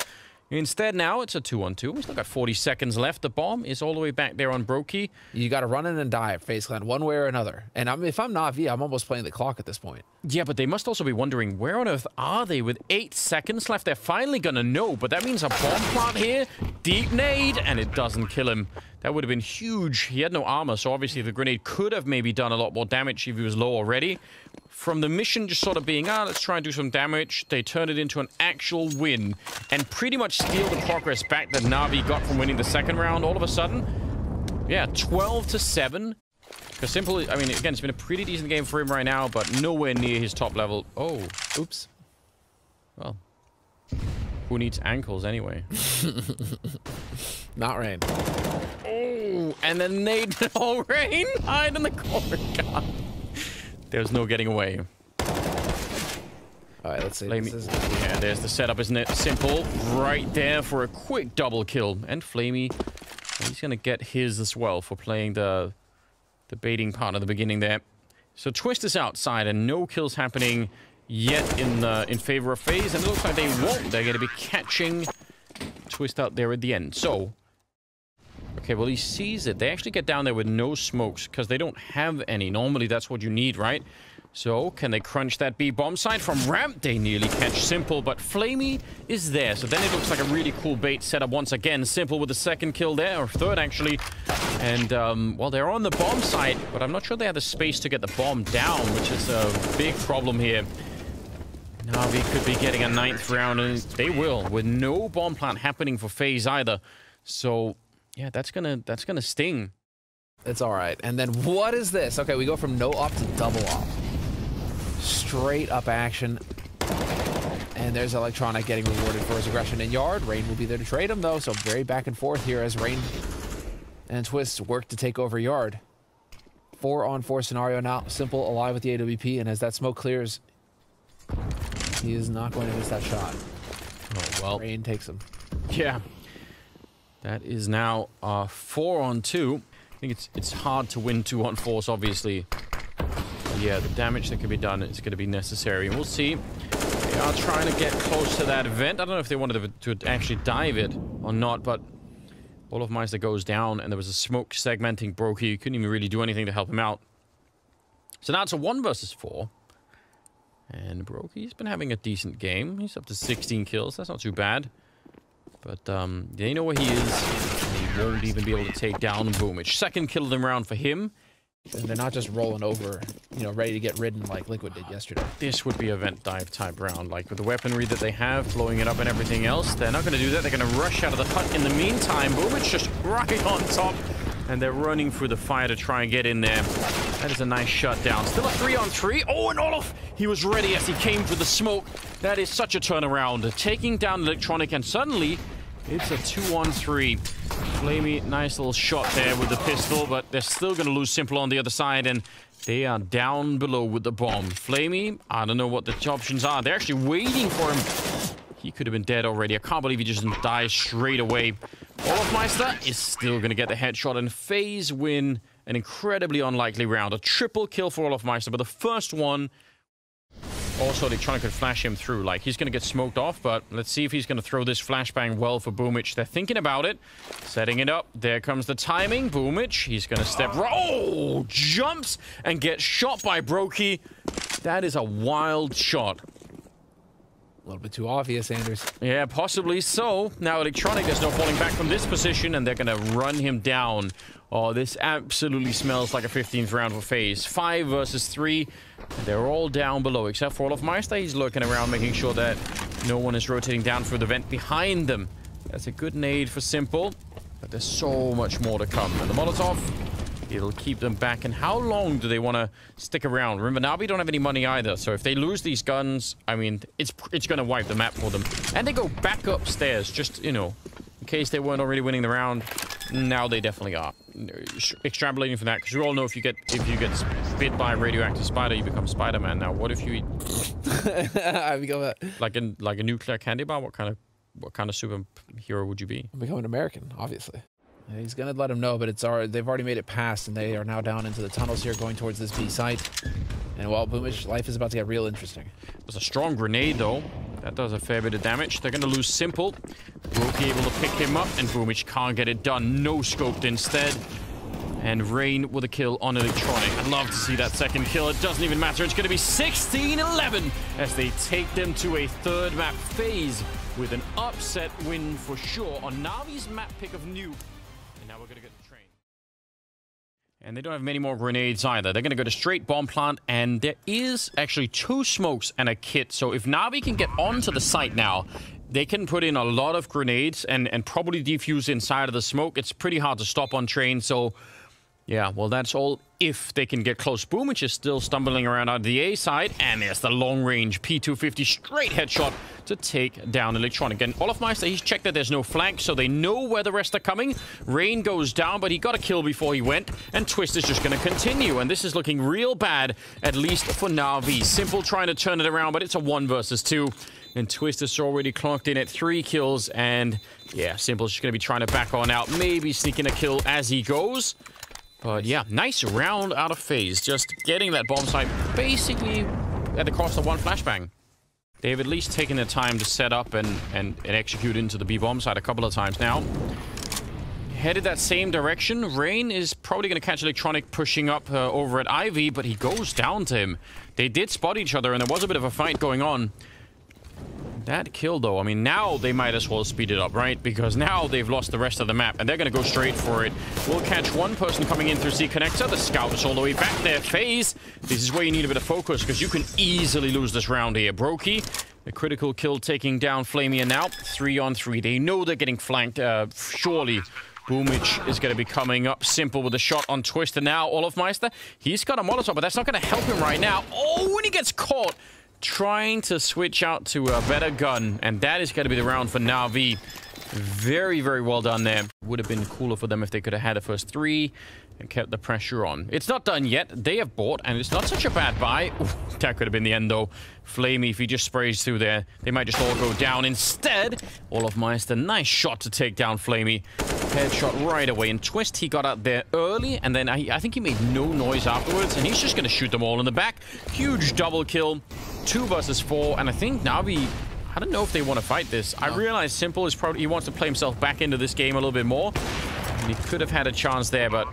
Instead, now it's a 2-on-2. We still got 40 seconds left. The bomb is all the way back there on Broky. You got to run in and die at FaZe Clan, one way or another. And I'm, if I'm Na'Vi, I'm almost playing the clock at this point. Yeah, but they must also be wondering, where on earth are they with eight seconds left? They're finally going to know, but that means a bomb plant here, deep nade, and it doesn't kill him. That would have been huge. He had no armor, so obviously the grenade could have maybe done a lot more damage if he was low already. From the mission just sort of being, ah, let's try and do some damage, they turn it into an actual win and pretty much steal the progress back that Na'Vi got from winning the second round all of a sudden. Yeah, 12 to 7. Because Simple, I mean, again, it's been a pretty decent game for him right now, but nowhere near his top level. Oh, oops. Well, who needs ankles anyway? [LAUGHS] Not Rain. Oh, and then Nate. [LAUGHS] all Rain! Hide in the corner. [LAUGHS] God. There's no getting away. All right, let's see. Flamey. Yeah, there's the setup, isn't it? Simple. Right there for a quick double kill. And Flamey, he's going to get his as well for playing the, the baiting part at the beginning there. So Twist is outside and no kills happening yet in the, in favor of FaZe. And it looks like they won't. They're going to be catching Twist out there at the end. So, okay, well, he sees it. They actually get down there with no smokes because they don't have any. Normally, that's what you need, right? So, can they crunch that B-bomb side from ramp? They nearly catch Simple, but Flamey is there. So then it looks like a really cool bait setup once again. Simple with the second kill there, or third actually. And, um, well, they're on the bomb site, but I'm not sure they have the space to get the bomb down, which is a big problem here. Na'Vi could be getting a ninth round, and they will, with no bomb plant happening for FaZe either. So, yeah, that's gonna that's gonna sting. It's all right. And then what is this? Okay, we go from no op to double op. Straight up action. And there's Electronic getting rewarded for his aggression in yard. Rain will be there to trade him, though, so very back and forth here as Rain and Twist work to take over yard. Four on four scenario now. Simple alive with the AWP, and as that smoke clears, he is not going to miss that shot. Oh, well. Rain takes him. Yeah. That is now uh, four on two. I think it's it's hard to win two on fours, obviously. Yeah, the damage that can be done is going to be necessary. And we'll see. They are trying to get close to that event. I don't know if they wanted to, to actually dive it or not, but Olofmeister goes down, and there was a smoke segmenting Broky. You couldn't even really do anything to help him out. So now it's a 1 versus 4. And Broky's been having a decent game. He's up to 16 kills. That's not too bad. But um, they know where he is. He won't even be able to take down Boomich. Second kill of the round for him. And they're not just rolling over, you know, ready to get ridden like Liquid did yesterday. This would be a vent dive type round. Like with the weaponry that they have, blowing it up and everything else, they're not going to do that. They're going to rush out of the hut in the meantime. Boomich just right on top. And they're running through the fire to try and get in there. That is a nice shutdown. Still a three on three. Oh, and Olof, he was ready as he came for the smoke. That is such a turnaround. Taking down Electronic, and suddenly it's a two on three. Flamie, nice little shot there with the pistol, but they're still going to lose Simple on the other side, and they are down below with the bomb. Flamie, I don't know what the options are. They're actually waiting for him. He could have been dead already. I can't believe he just didn't die straight away. Olofmeister is still going to get the headshot, and FaZe win an incredibly unlikely round. A triple kill for Olofmeister, but the first one also, they're trying to flash him through. Like, he's going to get smoked off, but let's see if he's going to throw this flashbang well for Boomich. They're thinking about it. Setting it up. There comes the timing. Boomich, he's going to step... Oh! Jumps and gets shot by Broky. That is a wild shot. A little bit too obvious, Anders. Yeah, possibly so. Now, Electronic, is no falling back from this position, and they're going to run him down. Oh, this absolutely smells like a 15th round for FaZe. Five versus three. They're all down below, except for Olofmeister. He's looking around, making sure that no one is rotating down through the vent behind them. That's a good nade for Simple, but there's so much more to come. And the Molotov, it'll keep them back. And how long do they want to stick around? Remember, now we don't have any money either, so if they lose these guns, I mean, it's it's going to wipe the map for them. And they go back upstairs, just, you know, in case they weren't already winning the round. Now they definitely are. Extrapolating from that, because we all know if you get if you get bit by a radioactive spider, you become Spider-Man. Now, what if you eat [LAUGHS] I become a, like a like a nuclear candy bar? What kind of what kind of superhero would you be? Become an American, obviously. He's gonna let him know, but it's already, they've already made it past, and they are now down into the tunnels here, going towards this B site. And while Boomich, life is about to get real interesting. There's a strong grenade though. That does a fair bit of damage. They're gonna lose Simple. Broky able to pick him up, and Boomich can't get it done. No scoped instead. And Rain with a kill on Electronic. I'd love to see that second kill. It doesn't even matter. It's going to be 16-11 as they take them to a third map FaZe with an upset win for sure on Navi's map pick of New. And they don't have many more grenades either. They're going to go to straight bomb plant, and there is actually two smokes and a kit. So if Navi can get onto the site now, they can put in a lot of grenades and, and probably defuse inside of the smoke. It's pretty hard to stop on train, so yeah, well, that's all if they can get close. Boomich is still stumbling around on the A side, and there's the long-range P250 straight headshot to take down Electronic. And Olofmeister, he's checked that there's no flank, so they know where the rest are coming. Rain goes down, but he got a kill before he went, and Twist is just going to continue. And this is looking real bad, at least for Na'Vi. Simple trying to turn it around, but it's a one versus two. And Twist is already clocked in at three kills, and yeah, Simple's just going to be trying to back on out, maybe sneaking a kill as he goes. But yeah, nice round out of FaZe. Just getting that bomb site basically at the cost of one flashbang. They've at least taken the time to set up and, and, and execute into the B-bomb site a couple of times now. Headed that same direction. Rain is probably going to catch Electronic pushing up uh, over at Ivy, but he goes down to him. They did spot each other, and there was a bit of a fight going on. That kill, though, I mean, now they might as well speed it up, right? Because now they've lost the rest of the map, and they're going to go straight for it. We'll catch one person coming in through C-Connector. The scout is all the way back there. FaZe. this is where you need a bit of focus, because you can easily lose this round here. Broky, a critical kill taking down Flamie now. Three on three. They know they're getting flanked, uh, surely. Boomich is going to be coming up simple with a shot on Twister now. Olofmeister, he's got a Molotov, but that's not going to help him right now. Oh, when he gets caught trying to switch out to a better gun, and that is going to be the round for Na'Vi. Very, very well done there. Would have been cooler for them if they could have had a first three and kept the pressure on. It's not done yet. They have bought, and it's not such a bad buy. Ooh, that could have been the end, though. Flamie, if he just sprays through there, they might just all go down. Instead, Olofmeister, nice shot to take down Flamie. Headshot right away. And Twist, he got out there early, and then I, I think he made no noise afterwards, and he's just going to shoot them all in the back. Huge double kill. Two versus four, and I think Navi I don't know if they want to fight this. I realize Simple is probably he wants to play himself back into this game a little bit more. And he could have had a chance there, but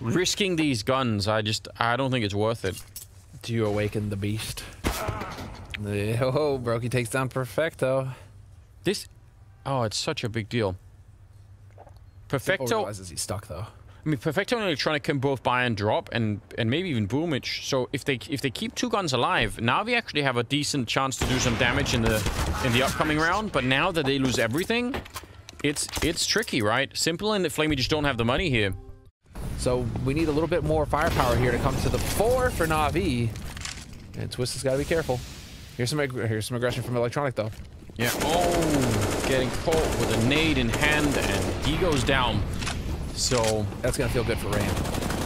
risking these guns, I just I don't think it's worth it. Do you awaken the beast? [LAUGHS] Oh, Broky takes down Perfecto. This, oh, it's such a big deal. Simple Perfecto. realizes he's stuck though. I mean, Perfecto and Electronic can both buy and drop, and and maybe even Boomich. So if they if they keep two guns alive, now we actually have a decent chance to do some damage in the in the upcoming round. But now that they lose everything, it's it's tricky, right? Simple and the Flamie just don't have the money here. So we need a little bit more firepower here to come to the four for Navi. And Twist has got to be careful. Here's some here's some aggression from Electronic though. Yeah. Oh, getting caught with a nade in hand, and he goes down. So That's gonna feel good for Rain.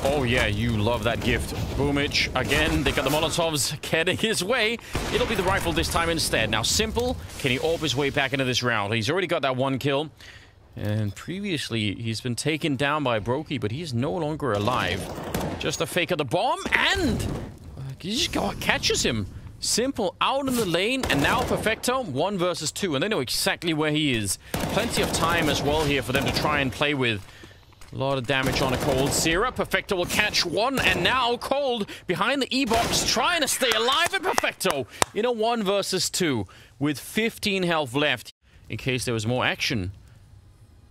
Oh yeah, you love that gift. Boomich, again, they got the Molotovs [LAUGHS] getting his way. It'll be the rifle this time instead. Now, Simple, can he orb his way back into this round? He's already got that one kill. And previously, he's been taken down by Broky, but he's no longer alive. Just a fake of the bomb, and uh, he just catches him. Simple out in the lane, and now Perfecto, one versus two, and they know exactly where he is. Plenty of time as well here for them to try and play with. A lot of damage on a Cold. Sierra, Perfecto will catch one, and now Cold behind the E-Box trying to stay alive, and Perfecto in a one versus two with 15 health left in case there was more action.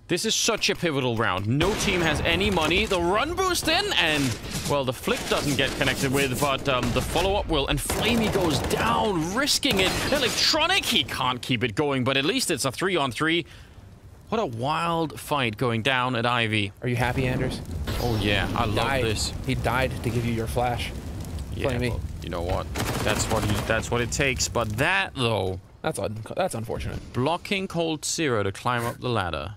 This is such a pivotal round. No team has any money. The run boost in, and, well, the flick doesn't get connected with, but um, the follow-up will. And Flamie goes down, risking it. Electronic, he can't keep it going, but at least it's a three-on-three. What a wild fight going down at Ivy. Are you happy, Anders? Oh, yeah, I love died. this. He died to give you your flash. Yeah, Flamie. well, you know what? That's what he, that's what it takes. But that, though, That's un- that's unfortunate. blocking Coldzera to climb up the ladder.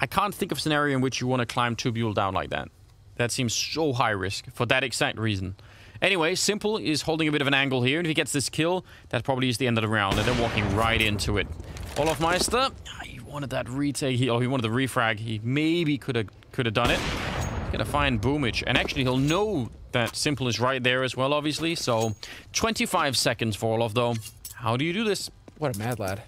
I can't think of a scenario in which you want to climb Tubule down like that. That seems so high risk for that exact reason. Anyway, Simple is holding a bit of an angle here, and if he gets this kill, that probably is the end of the round, and they're walking right into it. Olofmeister, wanted that retake, he, oh, he wanted the refrag. He maybe could have could have done it. He's gonna find Boomich, and actually he'll know that Simple is right there as well, obviously. So, 25 seconds for Olof, though. How do you do this? What a mad lad.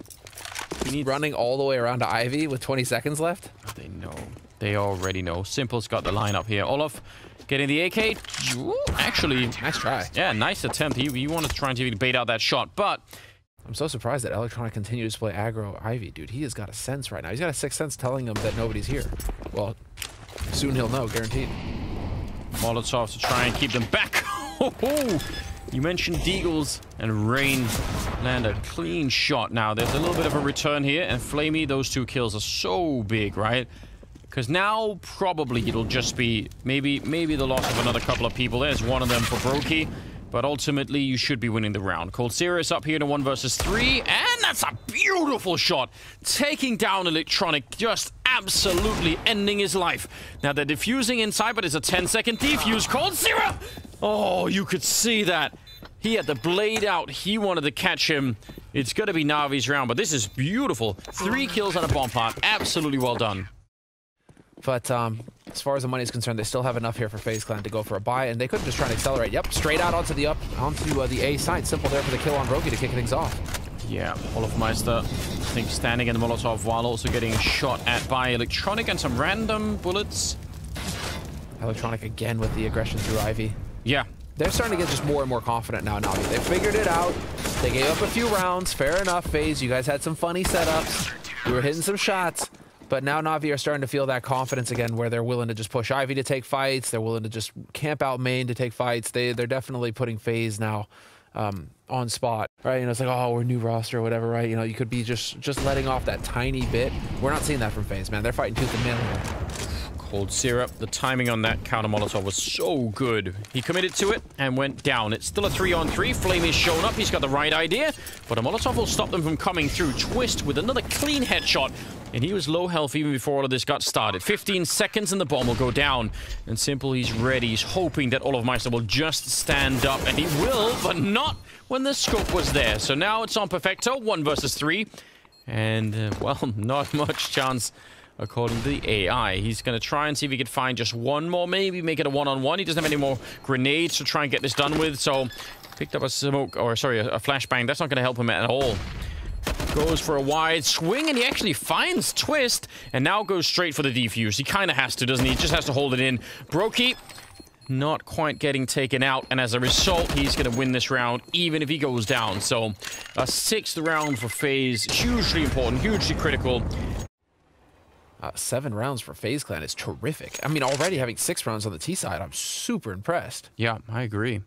We need Running all the way around to Ivy with 20 seconds left. Ah, they know. They already know. Simple's got the lineup here. Olof getting the AK. Ooh, Actually, Nice try. yeah, nice attempt. He, he wanted to try and bait out that shot, but I'm so surprised that Electronic continues to play aggro Ivy, dude. He has got a sense right now. He's got a sixth sense telling him that nobody's here. Well, soon he'll know, guaranteed. Molotov to try and keep them back. [LAUGHS] Oh, you mentioned Deagles and Rain land a clean shot now. There's a little bit of a return here, and Flamie, those two kills are so big, right? Because now probably it'll just be maybe maybe the loss of another couple of people. There's one of them for Broky. But ultimately, you should be winning the round. Coldzera up here in a one versus three, and that's a beautiful shot. Taking down Electronic, just absolutely ending his life. Now they're defusing inside, but it's a 10-second defuse. Coldzera! Oh, you could see that. He had the blade out. He wanted to catch him. It's going to be Navi's round, but this is beautiful. Three kills on a bomb pot. Absolutely well done. But um, as far as the money is concerned, they still have enough here for FaZe Clan to go for a buy, and they could just try and accelerate. Yep, straight out onto the up, onto uh, the A side. Simple there for the kill on Rogi to kick things off. Yeah, Olofmeister, I think standing in the Molotov while also getting shot at by Electronic and some random bullets. Electronic again with the aggression through Ivy. Yeah, They're starting to get just more and more confident now, Navi. They figured it out. They gave up a few rounds. Fair enough, FaZe. You guys had some funny setups. You were hitting some shots. But now Navi are starting to feel that confidence again where they're willing to just push Ivy to take fights. They're willing to just camp out main to take fights. They, they're definitely putting FaZe now um, on spot, right? You know, it's like, oh, we're new roster or whatever, right? You know, you could be just just letting off that tiny bit. We're not seeing that from FaZe, man. They're fighting tooth and nail. Cold syrup. The timing on that counter Molotov was so good. He committed to it and went down. It's still a three on three. Flame is shown up. He's got the right idea, but a Molotov will stop them from coming through. Twist with another clean headshot. And he was low health even before all of this got started. 15 seconds and the bomb will go down. And Simple, he's ready. He's hoping that Olofmeister will just stand up. And he will, but not when the scope was there. So now it's on Perfecto, one versus three. And, uh, [LAUGHS] well, not much chance according to the AI. He's going to try and see if he can find just one more, maybe make it a one-on-one. He doesn't have any more grenades to try and get this done with, so picked up a smoke, or sorry, a, a flashbang. That's not going to help him at all. Goes for a wide swing, and he actually finds Twist, and now goes straight for the defuse. He kind of has to, doesn't he? He just has to hold it in. Broky not quite getting taken out, and as a result, he's going to win this round, even if he goes down. So, a sixth round for FaZe, hugely important, hugely critical. Uh, seven rounds for FaZe Clan is terrific. I mean, already having six rounds on the T side, I'm super impressed. Yeah, I agree.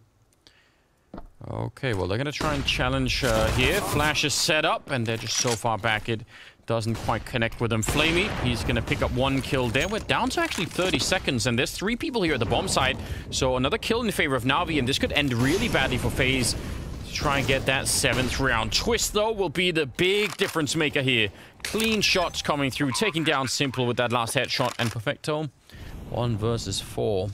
Okay, well, they're going to try and challenge uh, here. Flash is set up, and they're just so far back it doesn't quite connect with him. Flamie, he's going to pick up one kill there. We're down to actually 30 seconds, and there's three people here at the bomb site. So another kill in favor of Na'Vi, and this could end really badly for FaZe try and get that seventh round. Twist, though, will be the big difference maker here. Clean shots coming through, taking down Simple with that last headshot, and Perfecto, one versus four.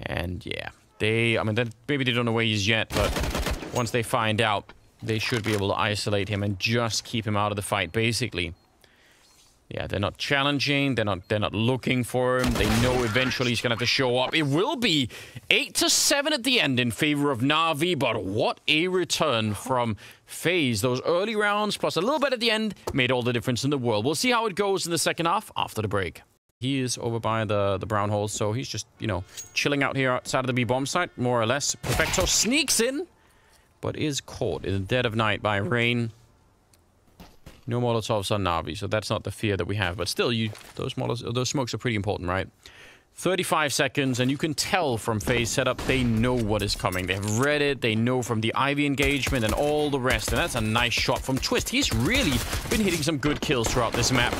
And yeah, they, I mean, maybe they don't know where he's yet, but once they find out, they should be able to isolate him and just keep him out of the fight, basically. Yeah, they're not challenging. They're not. They're not looking for him. They know eventually he's gonna have to show up. It will be eight to seven at the end in favor of Na'Vi. But what a return from FaZe. Those early rounds plus a little bit at the end made all the difference in the world. We'll see how it goes in the second half after the break. He is over by the the brown hole, so he's just you know chilling out here outside of the B bomb site, more or less. Perfecto sneaks in but is caught in the dead of night by rain. No Molotovs on Na'Vi, so that's not the fear that we have. But still, you those Molotovs, those smokes are pretty important, right? 35 seconds, and you can tell from FaZe setup, they know what is coming. They have read it, they know from the Ivy engagement and all the rest. And that's a nice shot from Twist. He's really been hitting some good kills throughout this map.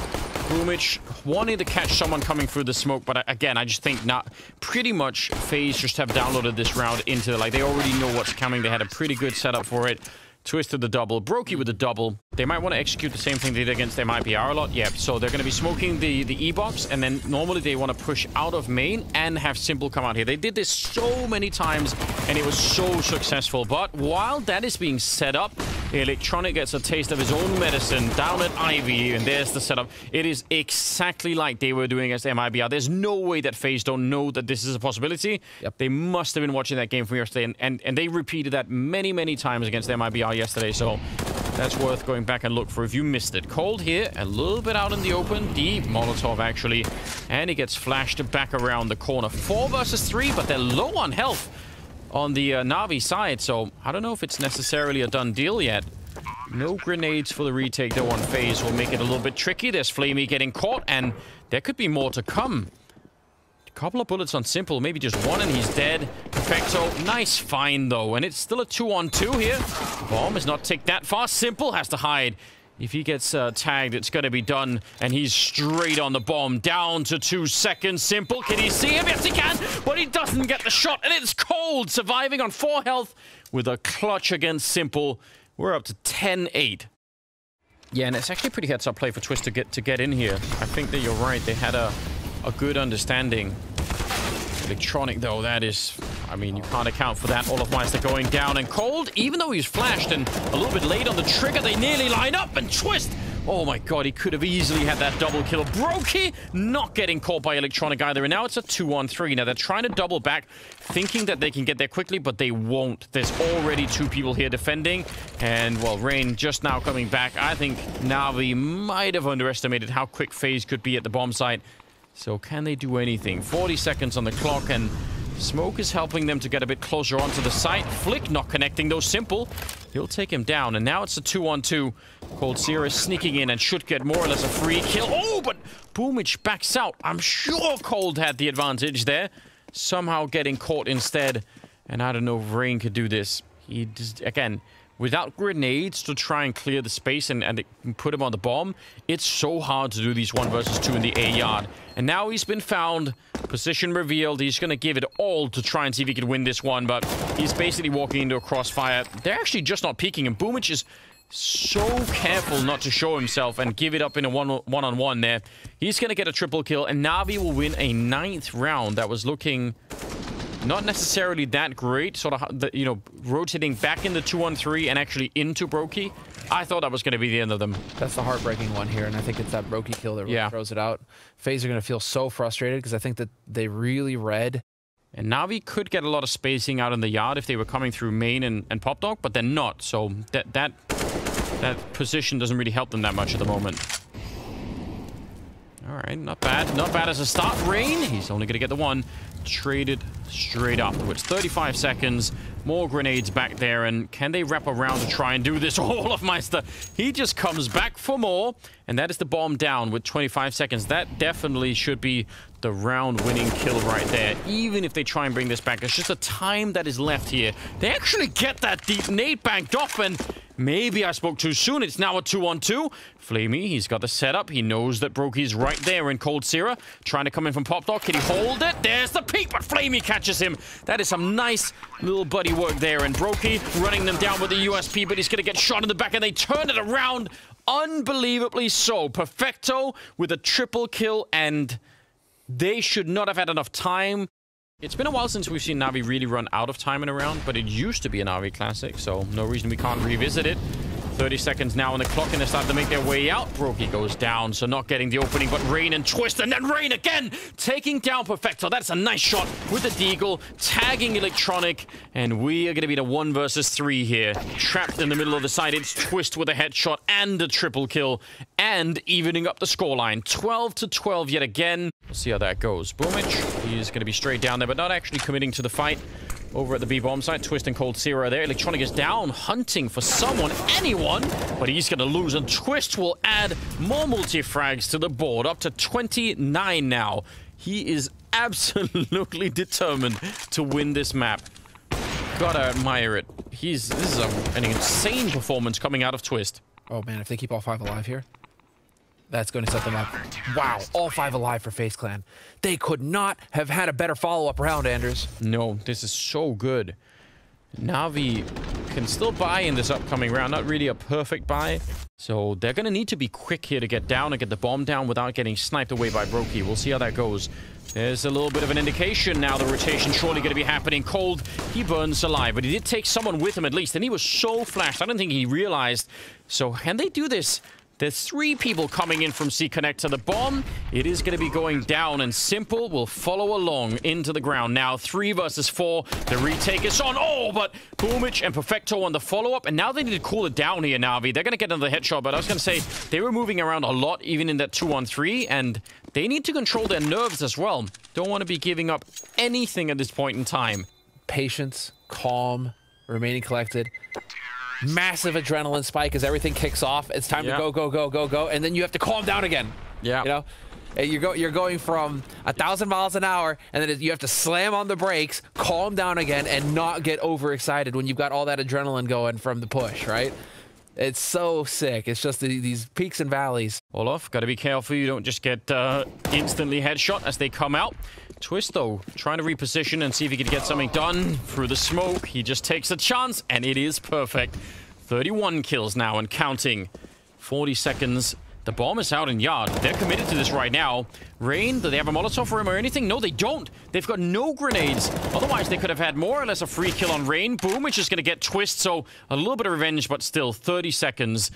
Boomich wanting to catch someone coming through the smoke, but uh, again, I just think not pretty much FaZe just have downloaded this round into like they already know what's coming. They had a pretty good setup for it. Twisted the double, Broky with the double. They might want to execute the same thing they did against them IPR a lot. Yeah, so they're going to be smoking the, the E-box, and then normally they want to push out of main and have Simple come out here. They did this so many times, and it was so successful. But while that is being set up, Electronic gets a taste of his own medicine down at Ivy, and there's the setup. It is exactly like they were doing against MIBR. There's no way that FaZe don't know that this is a possibility. Yep. They must have been watching that game from yesterday, and, and, and they repeated that many, many times against MIBR yesterday, so that's worth going back and look for if you missed it. Cold here, a little bit out in the open. Deep Molotov, actually. And he gets flashed back around the corner. Four versus three, but they're low on health on the uh, Na'Vi side, so I don't know if it's necessarily a done deal yet. No grenades for the retake, though, on FaZe will make it a little bit tricky. There's Flamie getting caught, and there could be more to come. Couple of bullets on Simple, maybe just one, and he's dead. Perfecto, nice find, though, and it's still a two-on-two 2 here. Bomb is not ticked that far. Simple has to hide. If he gets uh, tagged, it's going to be done. And he's straight on the bomb. Down to two seconds. Simple. Can he see him? Yes, he can. But he doesn't get the shot. And it's cold. Surviving on four health with a clutch against Simple. We're up to 10-8. Yeah, and it's actually pretty heads-up play for Twist to get to get in here. I think that you're right. They had a, a good understanding. Electronic, though, that is... I mean, you can't account for that. Olofmeister going down and cold. Even though he's flashed and a little bit late on the trigger, they nearly line up and twist. Oh my god, he could have easily had that double kill. Brokey not getting caught by Electronic either. And now it's a 2-on-3. Now they're trying to double back, thinking that they can get there quickly, but they won't. There's already two people here defending. And, well, Rain just now coming back. I think Na'Vi might have underestimated how quick FaZe could be at the bomb site. So can they do anything? 40 seconds on the clock and Smoke is helping them to get a bit closer onto the site. Flick not connecting, though simple. He'll take him down, and now it's a 2-on-2. Coldzera sneaking in and should get more or less a free kill. Oh, but Boomich backs out. I'm sure Cold had the advantage there. Somehow getting caught instead. And I don't know if Rain could do this. He just, again, without grenades to try and clear the space and, and put him on the bomb, it's so hard to do these one versus two in the A yard. And now he's been found, position revealed. He's going to give it all to try and see if he can win this one, but he's basically walking into a crossfire. They're actually just not peeking him. Boomich is so careful not to show himself and give it up in a one-on-one -on -one there. He's going to get a triple kill, and Na'Vi will win a ninth round that was looking not necessarily that great, sort of, you know, rotating back into 2-1-3 and actually into Broky. I thought that was going to be the end of them. That's the heartbreaking one here, and I think it's that Broky kill that really yeah. throws it out. FaZe are going to feel so frustrated because I think that they really read. And Na'Vi could get a lot of spacing out in the yard if they were coming through main and, and Pop Dog, but they're not. So that that that position doesn't really help them that much at the moment. All right, not bad. Not bad as a start. Rain, he's only going to get the one. Traded straight upwards. 35 seconds. More grenades back there. And can they wrap around to try and do this? [LAUGHS] Olofmeister, he just comes back for more. And that is the bomb down with 25 seconds. That definitely should be the round-winning kill right there. Even if they try and bring this back, it's just the time that is left here. They actually get that deep nade banked off, and maybe I spoke too soon. It's now a 2-on-2. Flamie, he's got the setup. He knows that Broky's right there in Coldzera. Trying to come in from Pop Dog. Can he hold it? There's the peek, but Flamie catches him. That is some nice little buddy work there. And Broky running them down with the USP, but he's going to get shot in the back, and they turn it around unbelievably so. Perfecto with a triple kill, and they should not have had enough time. It's been a while since we've seen Na'Vi really run out of time in a round, but it used to be a Na'Vi classic, so no reason we can't revisit it. 30 seconds now on the clock, and they start to make their way out. Broky goes down, so not getting the opening, but Rain and Twist, and then Rain again, taking down Perfecto. That's a nice shot with the Deagle, tagging Electronic, and we are going to be the one versus three here. Trapped in the middle of the side, it's Twist with a headshot and a triple kill, and evening up the scoreline. 12 to 12 yet again. We'll see how that goes. Boomich, he's going to be straight down there, but not actually committing to the fight over at the B-bomb site. Twist and Coldzera there. Electronic is down, hunting for someone, anyone, but he's going to lose, and Twist will add more multi-frags to the board, up to 29 now. He is [LAUGHS] absolutely determined to win this map. Gotta admire it. He's This is a, an insane performance coming out of Twist. Oh, man, if they keep all five alive here, that's going to set them up. Wow, all five alive for FaZe Clan. They could not have had a better follow-up round, Anders. No, this is so good. Navi can still buy in this upcoming round. Not really a perfect buy. So they're going to need to be quick here to get down and get the bomb down without getting sniped away by Broky. We'll see how that goes. There's a little bit of an indication now the rotation surely going to be happening. Cold, he burns alive, but he did take someone with him at least, and he was so flashed. I don't think he realized. So can they do this? There's three people coming in from C-Connect to the bomb. It is going to be going down, and Simple will follow along into the ground. Now, three versus four. The retake is on. Oh, but Boomich and Perfecto on the follow-up, and now they need to cool it down here, Na'Vi. They're going to get another headshot, but I was going to say, they were moving around a lot, even in that 2-on-3, and they need to control their nerves as well. Don't want to be giving up anything at this point in time. Patience, calm, remaining collected massive adrenaline spike as everything kicks off. It's time to go, go, go, go, go, and then you have to calm down again. Yeah. You know, you go, you're going from a thousand miles an hour, and then you have to slam on the brakes, calm down again, and not get overexcited when you've got all that adrenaline going from the push, right? It's so sick. It's just the, these peaks and valleys. Olof, got to be careful you don't just get uh, instantly headshot as they come out. Twist, though, trying to reposition and see if he could get something done through the smoke. He just takes a chance, and it is perfect. 31 kills now and counting. 40 seconds. The bomb is out in yard. They're committed to this right now. Rain, do they have a Molotov for him or anything? No, they don't. They've got no grenades. Otherwise, they could have had more or less a free kill on Rain. Boom, which is going to get Twist, so a little bit of revenge, but still 30 seconds.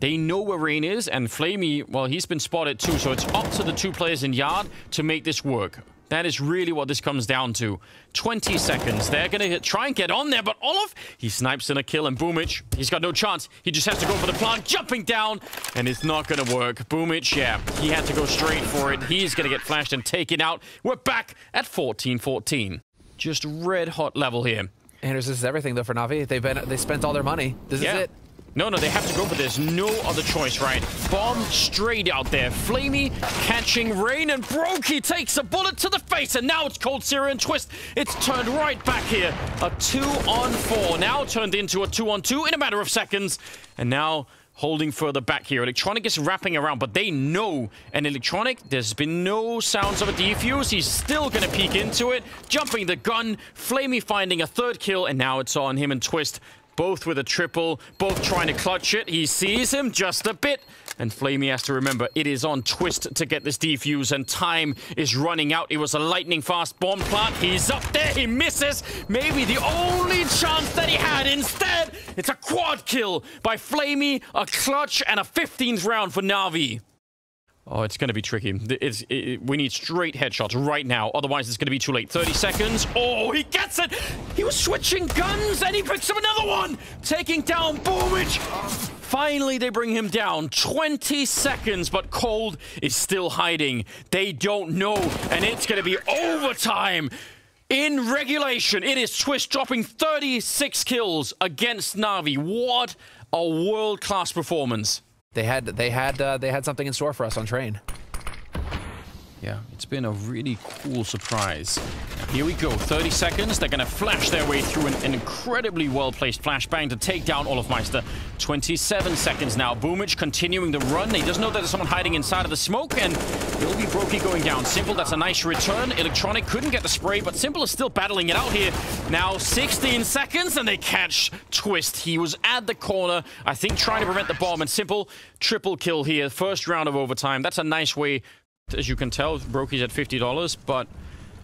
They know where Rain is, and Flamie, well, he's been spotted too, so it's up to the two players in yard to make this work. That is really what this comes down to. 20 seconds. They're going to try and get on there, but Olof, he snipes in a kill, and Boomich, he's got no chance. He just has to go for the plant, jumping down, and it's not going to work. Boomich, yeah, he had to go straight for it. He's going to get flashed and taken out. We're back at 14-14. Just red hot level here. Anders, this is everything though for Navi. They've been they spent all their money. This yeah. is it. No, no, they have to go for this. No other choice, right? Bomb straight out there. Flamie catching Rain and Broky takes a bullet to the face. And now it's Coldzera and Twist. It's turned right back here. A two on four. Now turned into a two on two in a matter of seconds. And now holding further back here. Electronic is wrapping around, but they know. And Electronic, there's been no sounds of a defuse. He's still going to peek into it. Jumping the gun. Flamie finding a third kill. And now it's on him and Twist both with a triple, both trying to clutch it. He sees him just a bit. And Flamie has to remember, it is on Twist to get this defuse, and time is running out. It was a lightning-fast bomb plant. He's up there. He misses. Maybe the only chance that he had. Instead, it's a quad kill by Flamie, a clutch, and a 15th round for Na'Vi. Oh, it's going to be tricky. It's, it, we need straight headshots right now. Otherwise, it's going to be too late. 30 seconds. Oh, he gets it. He was switching guns, and he picks up another one. Taking down Boomich. Finally, they bring him down. 20 seconds, but Cold is still hiding. They don't know, and it's going to be overtime. In regulation, it is Twist dropping 36 kills against Na'Vi. What a world-class performance. They had they had uh, they had something in store for us on train. Yeah, it's been a really cool surprise. Here we go, 30 seconds. They're going to flash their way through an, an incredibly well-placed flashbang to take down Olofmeister. 27 seconds now. Boomich continuing the run. He doesn't know that there's someone hiding inside of the smoke, and it'll be Broky going down. Simple, that's a nice return. Electronic couldn't get the spray, but Simple is still battling it out here. Now 16 seconds, and they catch Twist. He was at the corner, I think trying to prevent the bomb, and Simple triple kill here. First round of overtime. That's a nice way as you can tell, Broky's at $50, but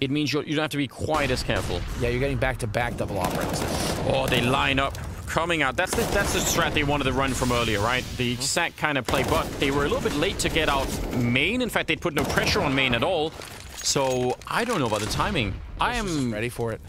it means you don't have to be quite as careful. Yeah, you're getting back-to-back -back double operators. Oh, they line up coming out. That's the, that's the strat they wanted to run from earlier, right? The exact kind of play, but they were a little bit late to get out main. In fact, they put no pressure on main at all. So I don't know about the timing. I am ready for it.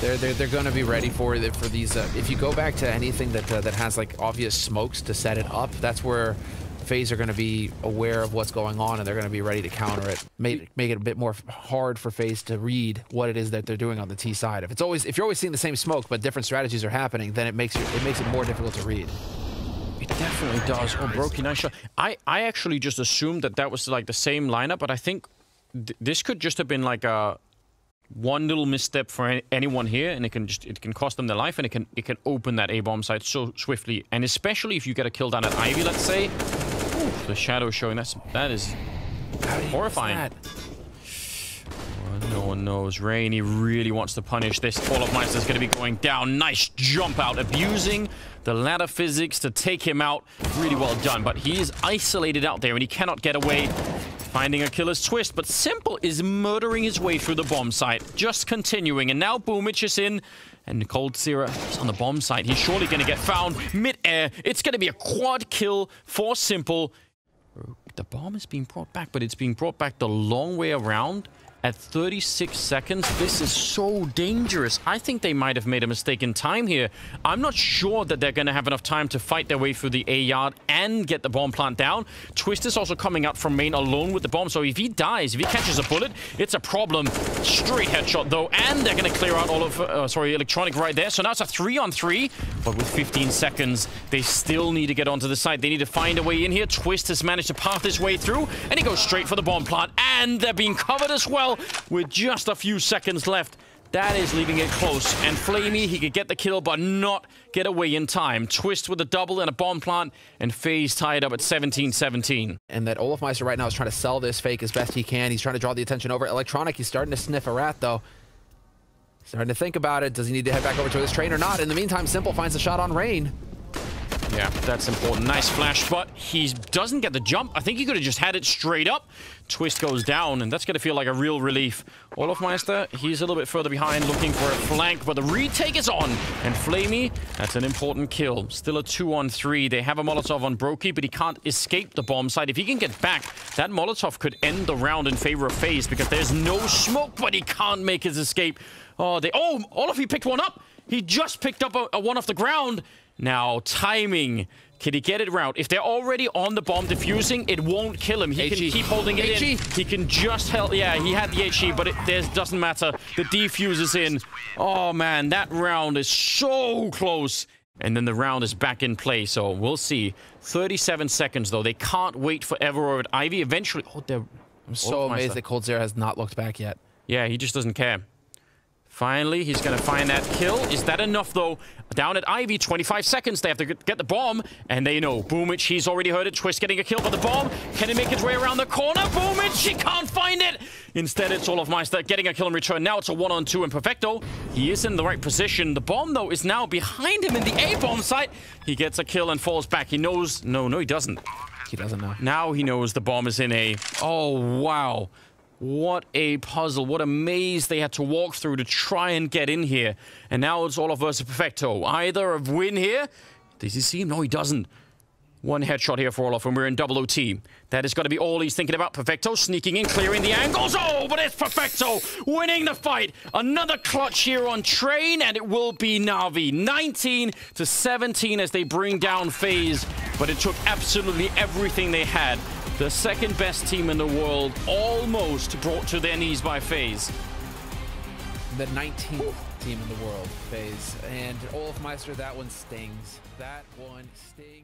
They're they're, they're going to be ready for it for these. Uh, if you go back to anything that uh, that has like obvious smokes to set it up, that's where FaZe are going to be aware of what's going on and they're going to be ready to counter it. Make, make it a bit more hard for FaZe to read what it is that they're doing on the T side. If it's always if you're always seeing the same smoke but different strategies are happening, then it makes you, it makes it more difficult to read. It definitely does. Oh, Broky, nice shot. I, I actually just assumed that that was like the same lineup, but I think th this could just have been like a one little misstep for any, anyone here, and it can just it can cost them their life, and it can it can open that A bomb site so swiftly, and especially if you get a kill down at Ivy, let's say, the shadow showing. That's that is horrifying. That? Well, no one knows. Rain, he really wants to punish this. Olofmeister is going to be going down. Nice jump out, abusing the ladder physics to take him out. Really well done, but he is isolated out there and he cannot get away. Finding a killer's twist, but Simple is murdering his way through the bomb site. Just continuing, and now Boomich is in and coldzera is on the bomb site. He's surely going to get found mid-air. It's going to be a quad kill for Simple. The bomb is being brought back, but it's being brought back the long way around at 36 seconds. This is so dangerous. I think they might have made a mistake in time here. I'm not sure that they're going to have enough time to fight their way through the A yard and get the bomb plant down. Twist is also coming out from main alone with the bomb, so if he dies, if he catches a bullet, it's a problem. Straight headshot, though, and they're going to clear out all of, uh, sorry, Electronic right there. So now it's a three on three, but with 15 seconds, they still need to get onto the side. They need to find a way in here. Twist has managed to path his way through, and he goes straight for the bomb plant, and they're being covered as well with just a few seconds left. That is leaving it close. And Flamie, he could get the kill, but not get away in time. Twist with a double and a bomb plant, and FaZe tied up at 17-17. And that Olofmeister right now is trying to sell this fake as best he can. He's trying to draw the attention over. Electronic, he's starting to sniff a rat, though. Starting to think about it. Does he need to head back over to his train or not? In the meantime, Simple finds a shot on Rain. Yeah, that's important. Nice flash, but he doesn't get the jump. I think he could have just had it straight up. Twist goes down, and that's going to feel like a real relief. Olofmeister, he's a little bit further behind, looking for a flank, but the retake is on. And Flamie, that's an important kill. Still a two on three. They have a Molotov on Broky, but he can't escape the bomb site. If he can get back, that Molotov could end the round in favor of FaZe because there's no smoke, but he can't make his escape. Oh, they... Oh, Olof, he picked one up. He just picked up a, a one off the ground. Now, timing. Can he get it round? If they're already on the bomb defusing, it won't kill him. He can keep holding it in. He can just help. Yeah, he had the HE, but it doesn't matter. The defuse is in. Oh, man, that round is so close. And then the round is back in play, so we'll see. 37 seconds, though. They can't wait forever over at Ivy. Eventually... Oh, they're... I'm so amazed that coldzera has not looked back yet. Yeah, he just doesn't care. Finally, he's going to find that kill. Is that enough, though? Down at Ivy, 25 seconds. They have to get the bomb, and they know. Boomich, he's already heard it. Twist getting a kill, but the bomb, can he make his way around the corner? Boomich, he can't find it! Instead, it's Olofmeister getting a kill in return. Now it's a one-on-two, and Perfecto, he is in the right position. The bomb, though, is now behind him in the A-bomb site. He gets a kill and falls back. He knows... No, no, he doesn't. He doesn't know. Now he knows the bomb is in A. Oh, wow. What a puzzle. What a maze they had to walk through to try and get in here. And now it's all of versus Perfecto. Either of win here. Does he see him? No, he doesn't. One headshot here for Olof, and we're in double OT. That is going to be all he's thinking about. Perfecto sneaking in, clearing the angles. Oh, but it's Perfecto winning the fight. Another clutch here on Train, and it will be Na'Vi. 19 to 17 as they bring down FaZe, but it took absolutely everything they had. The second best team in the world almost brought to their knees by FaZe. The 19th team in the world, FaZe. And Olofmeister, that one stings. That one stings.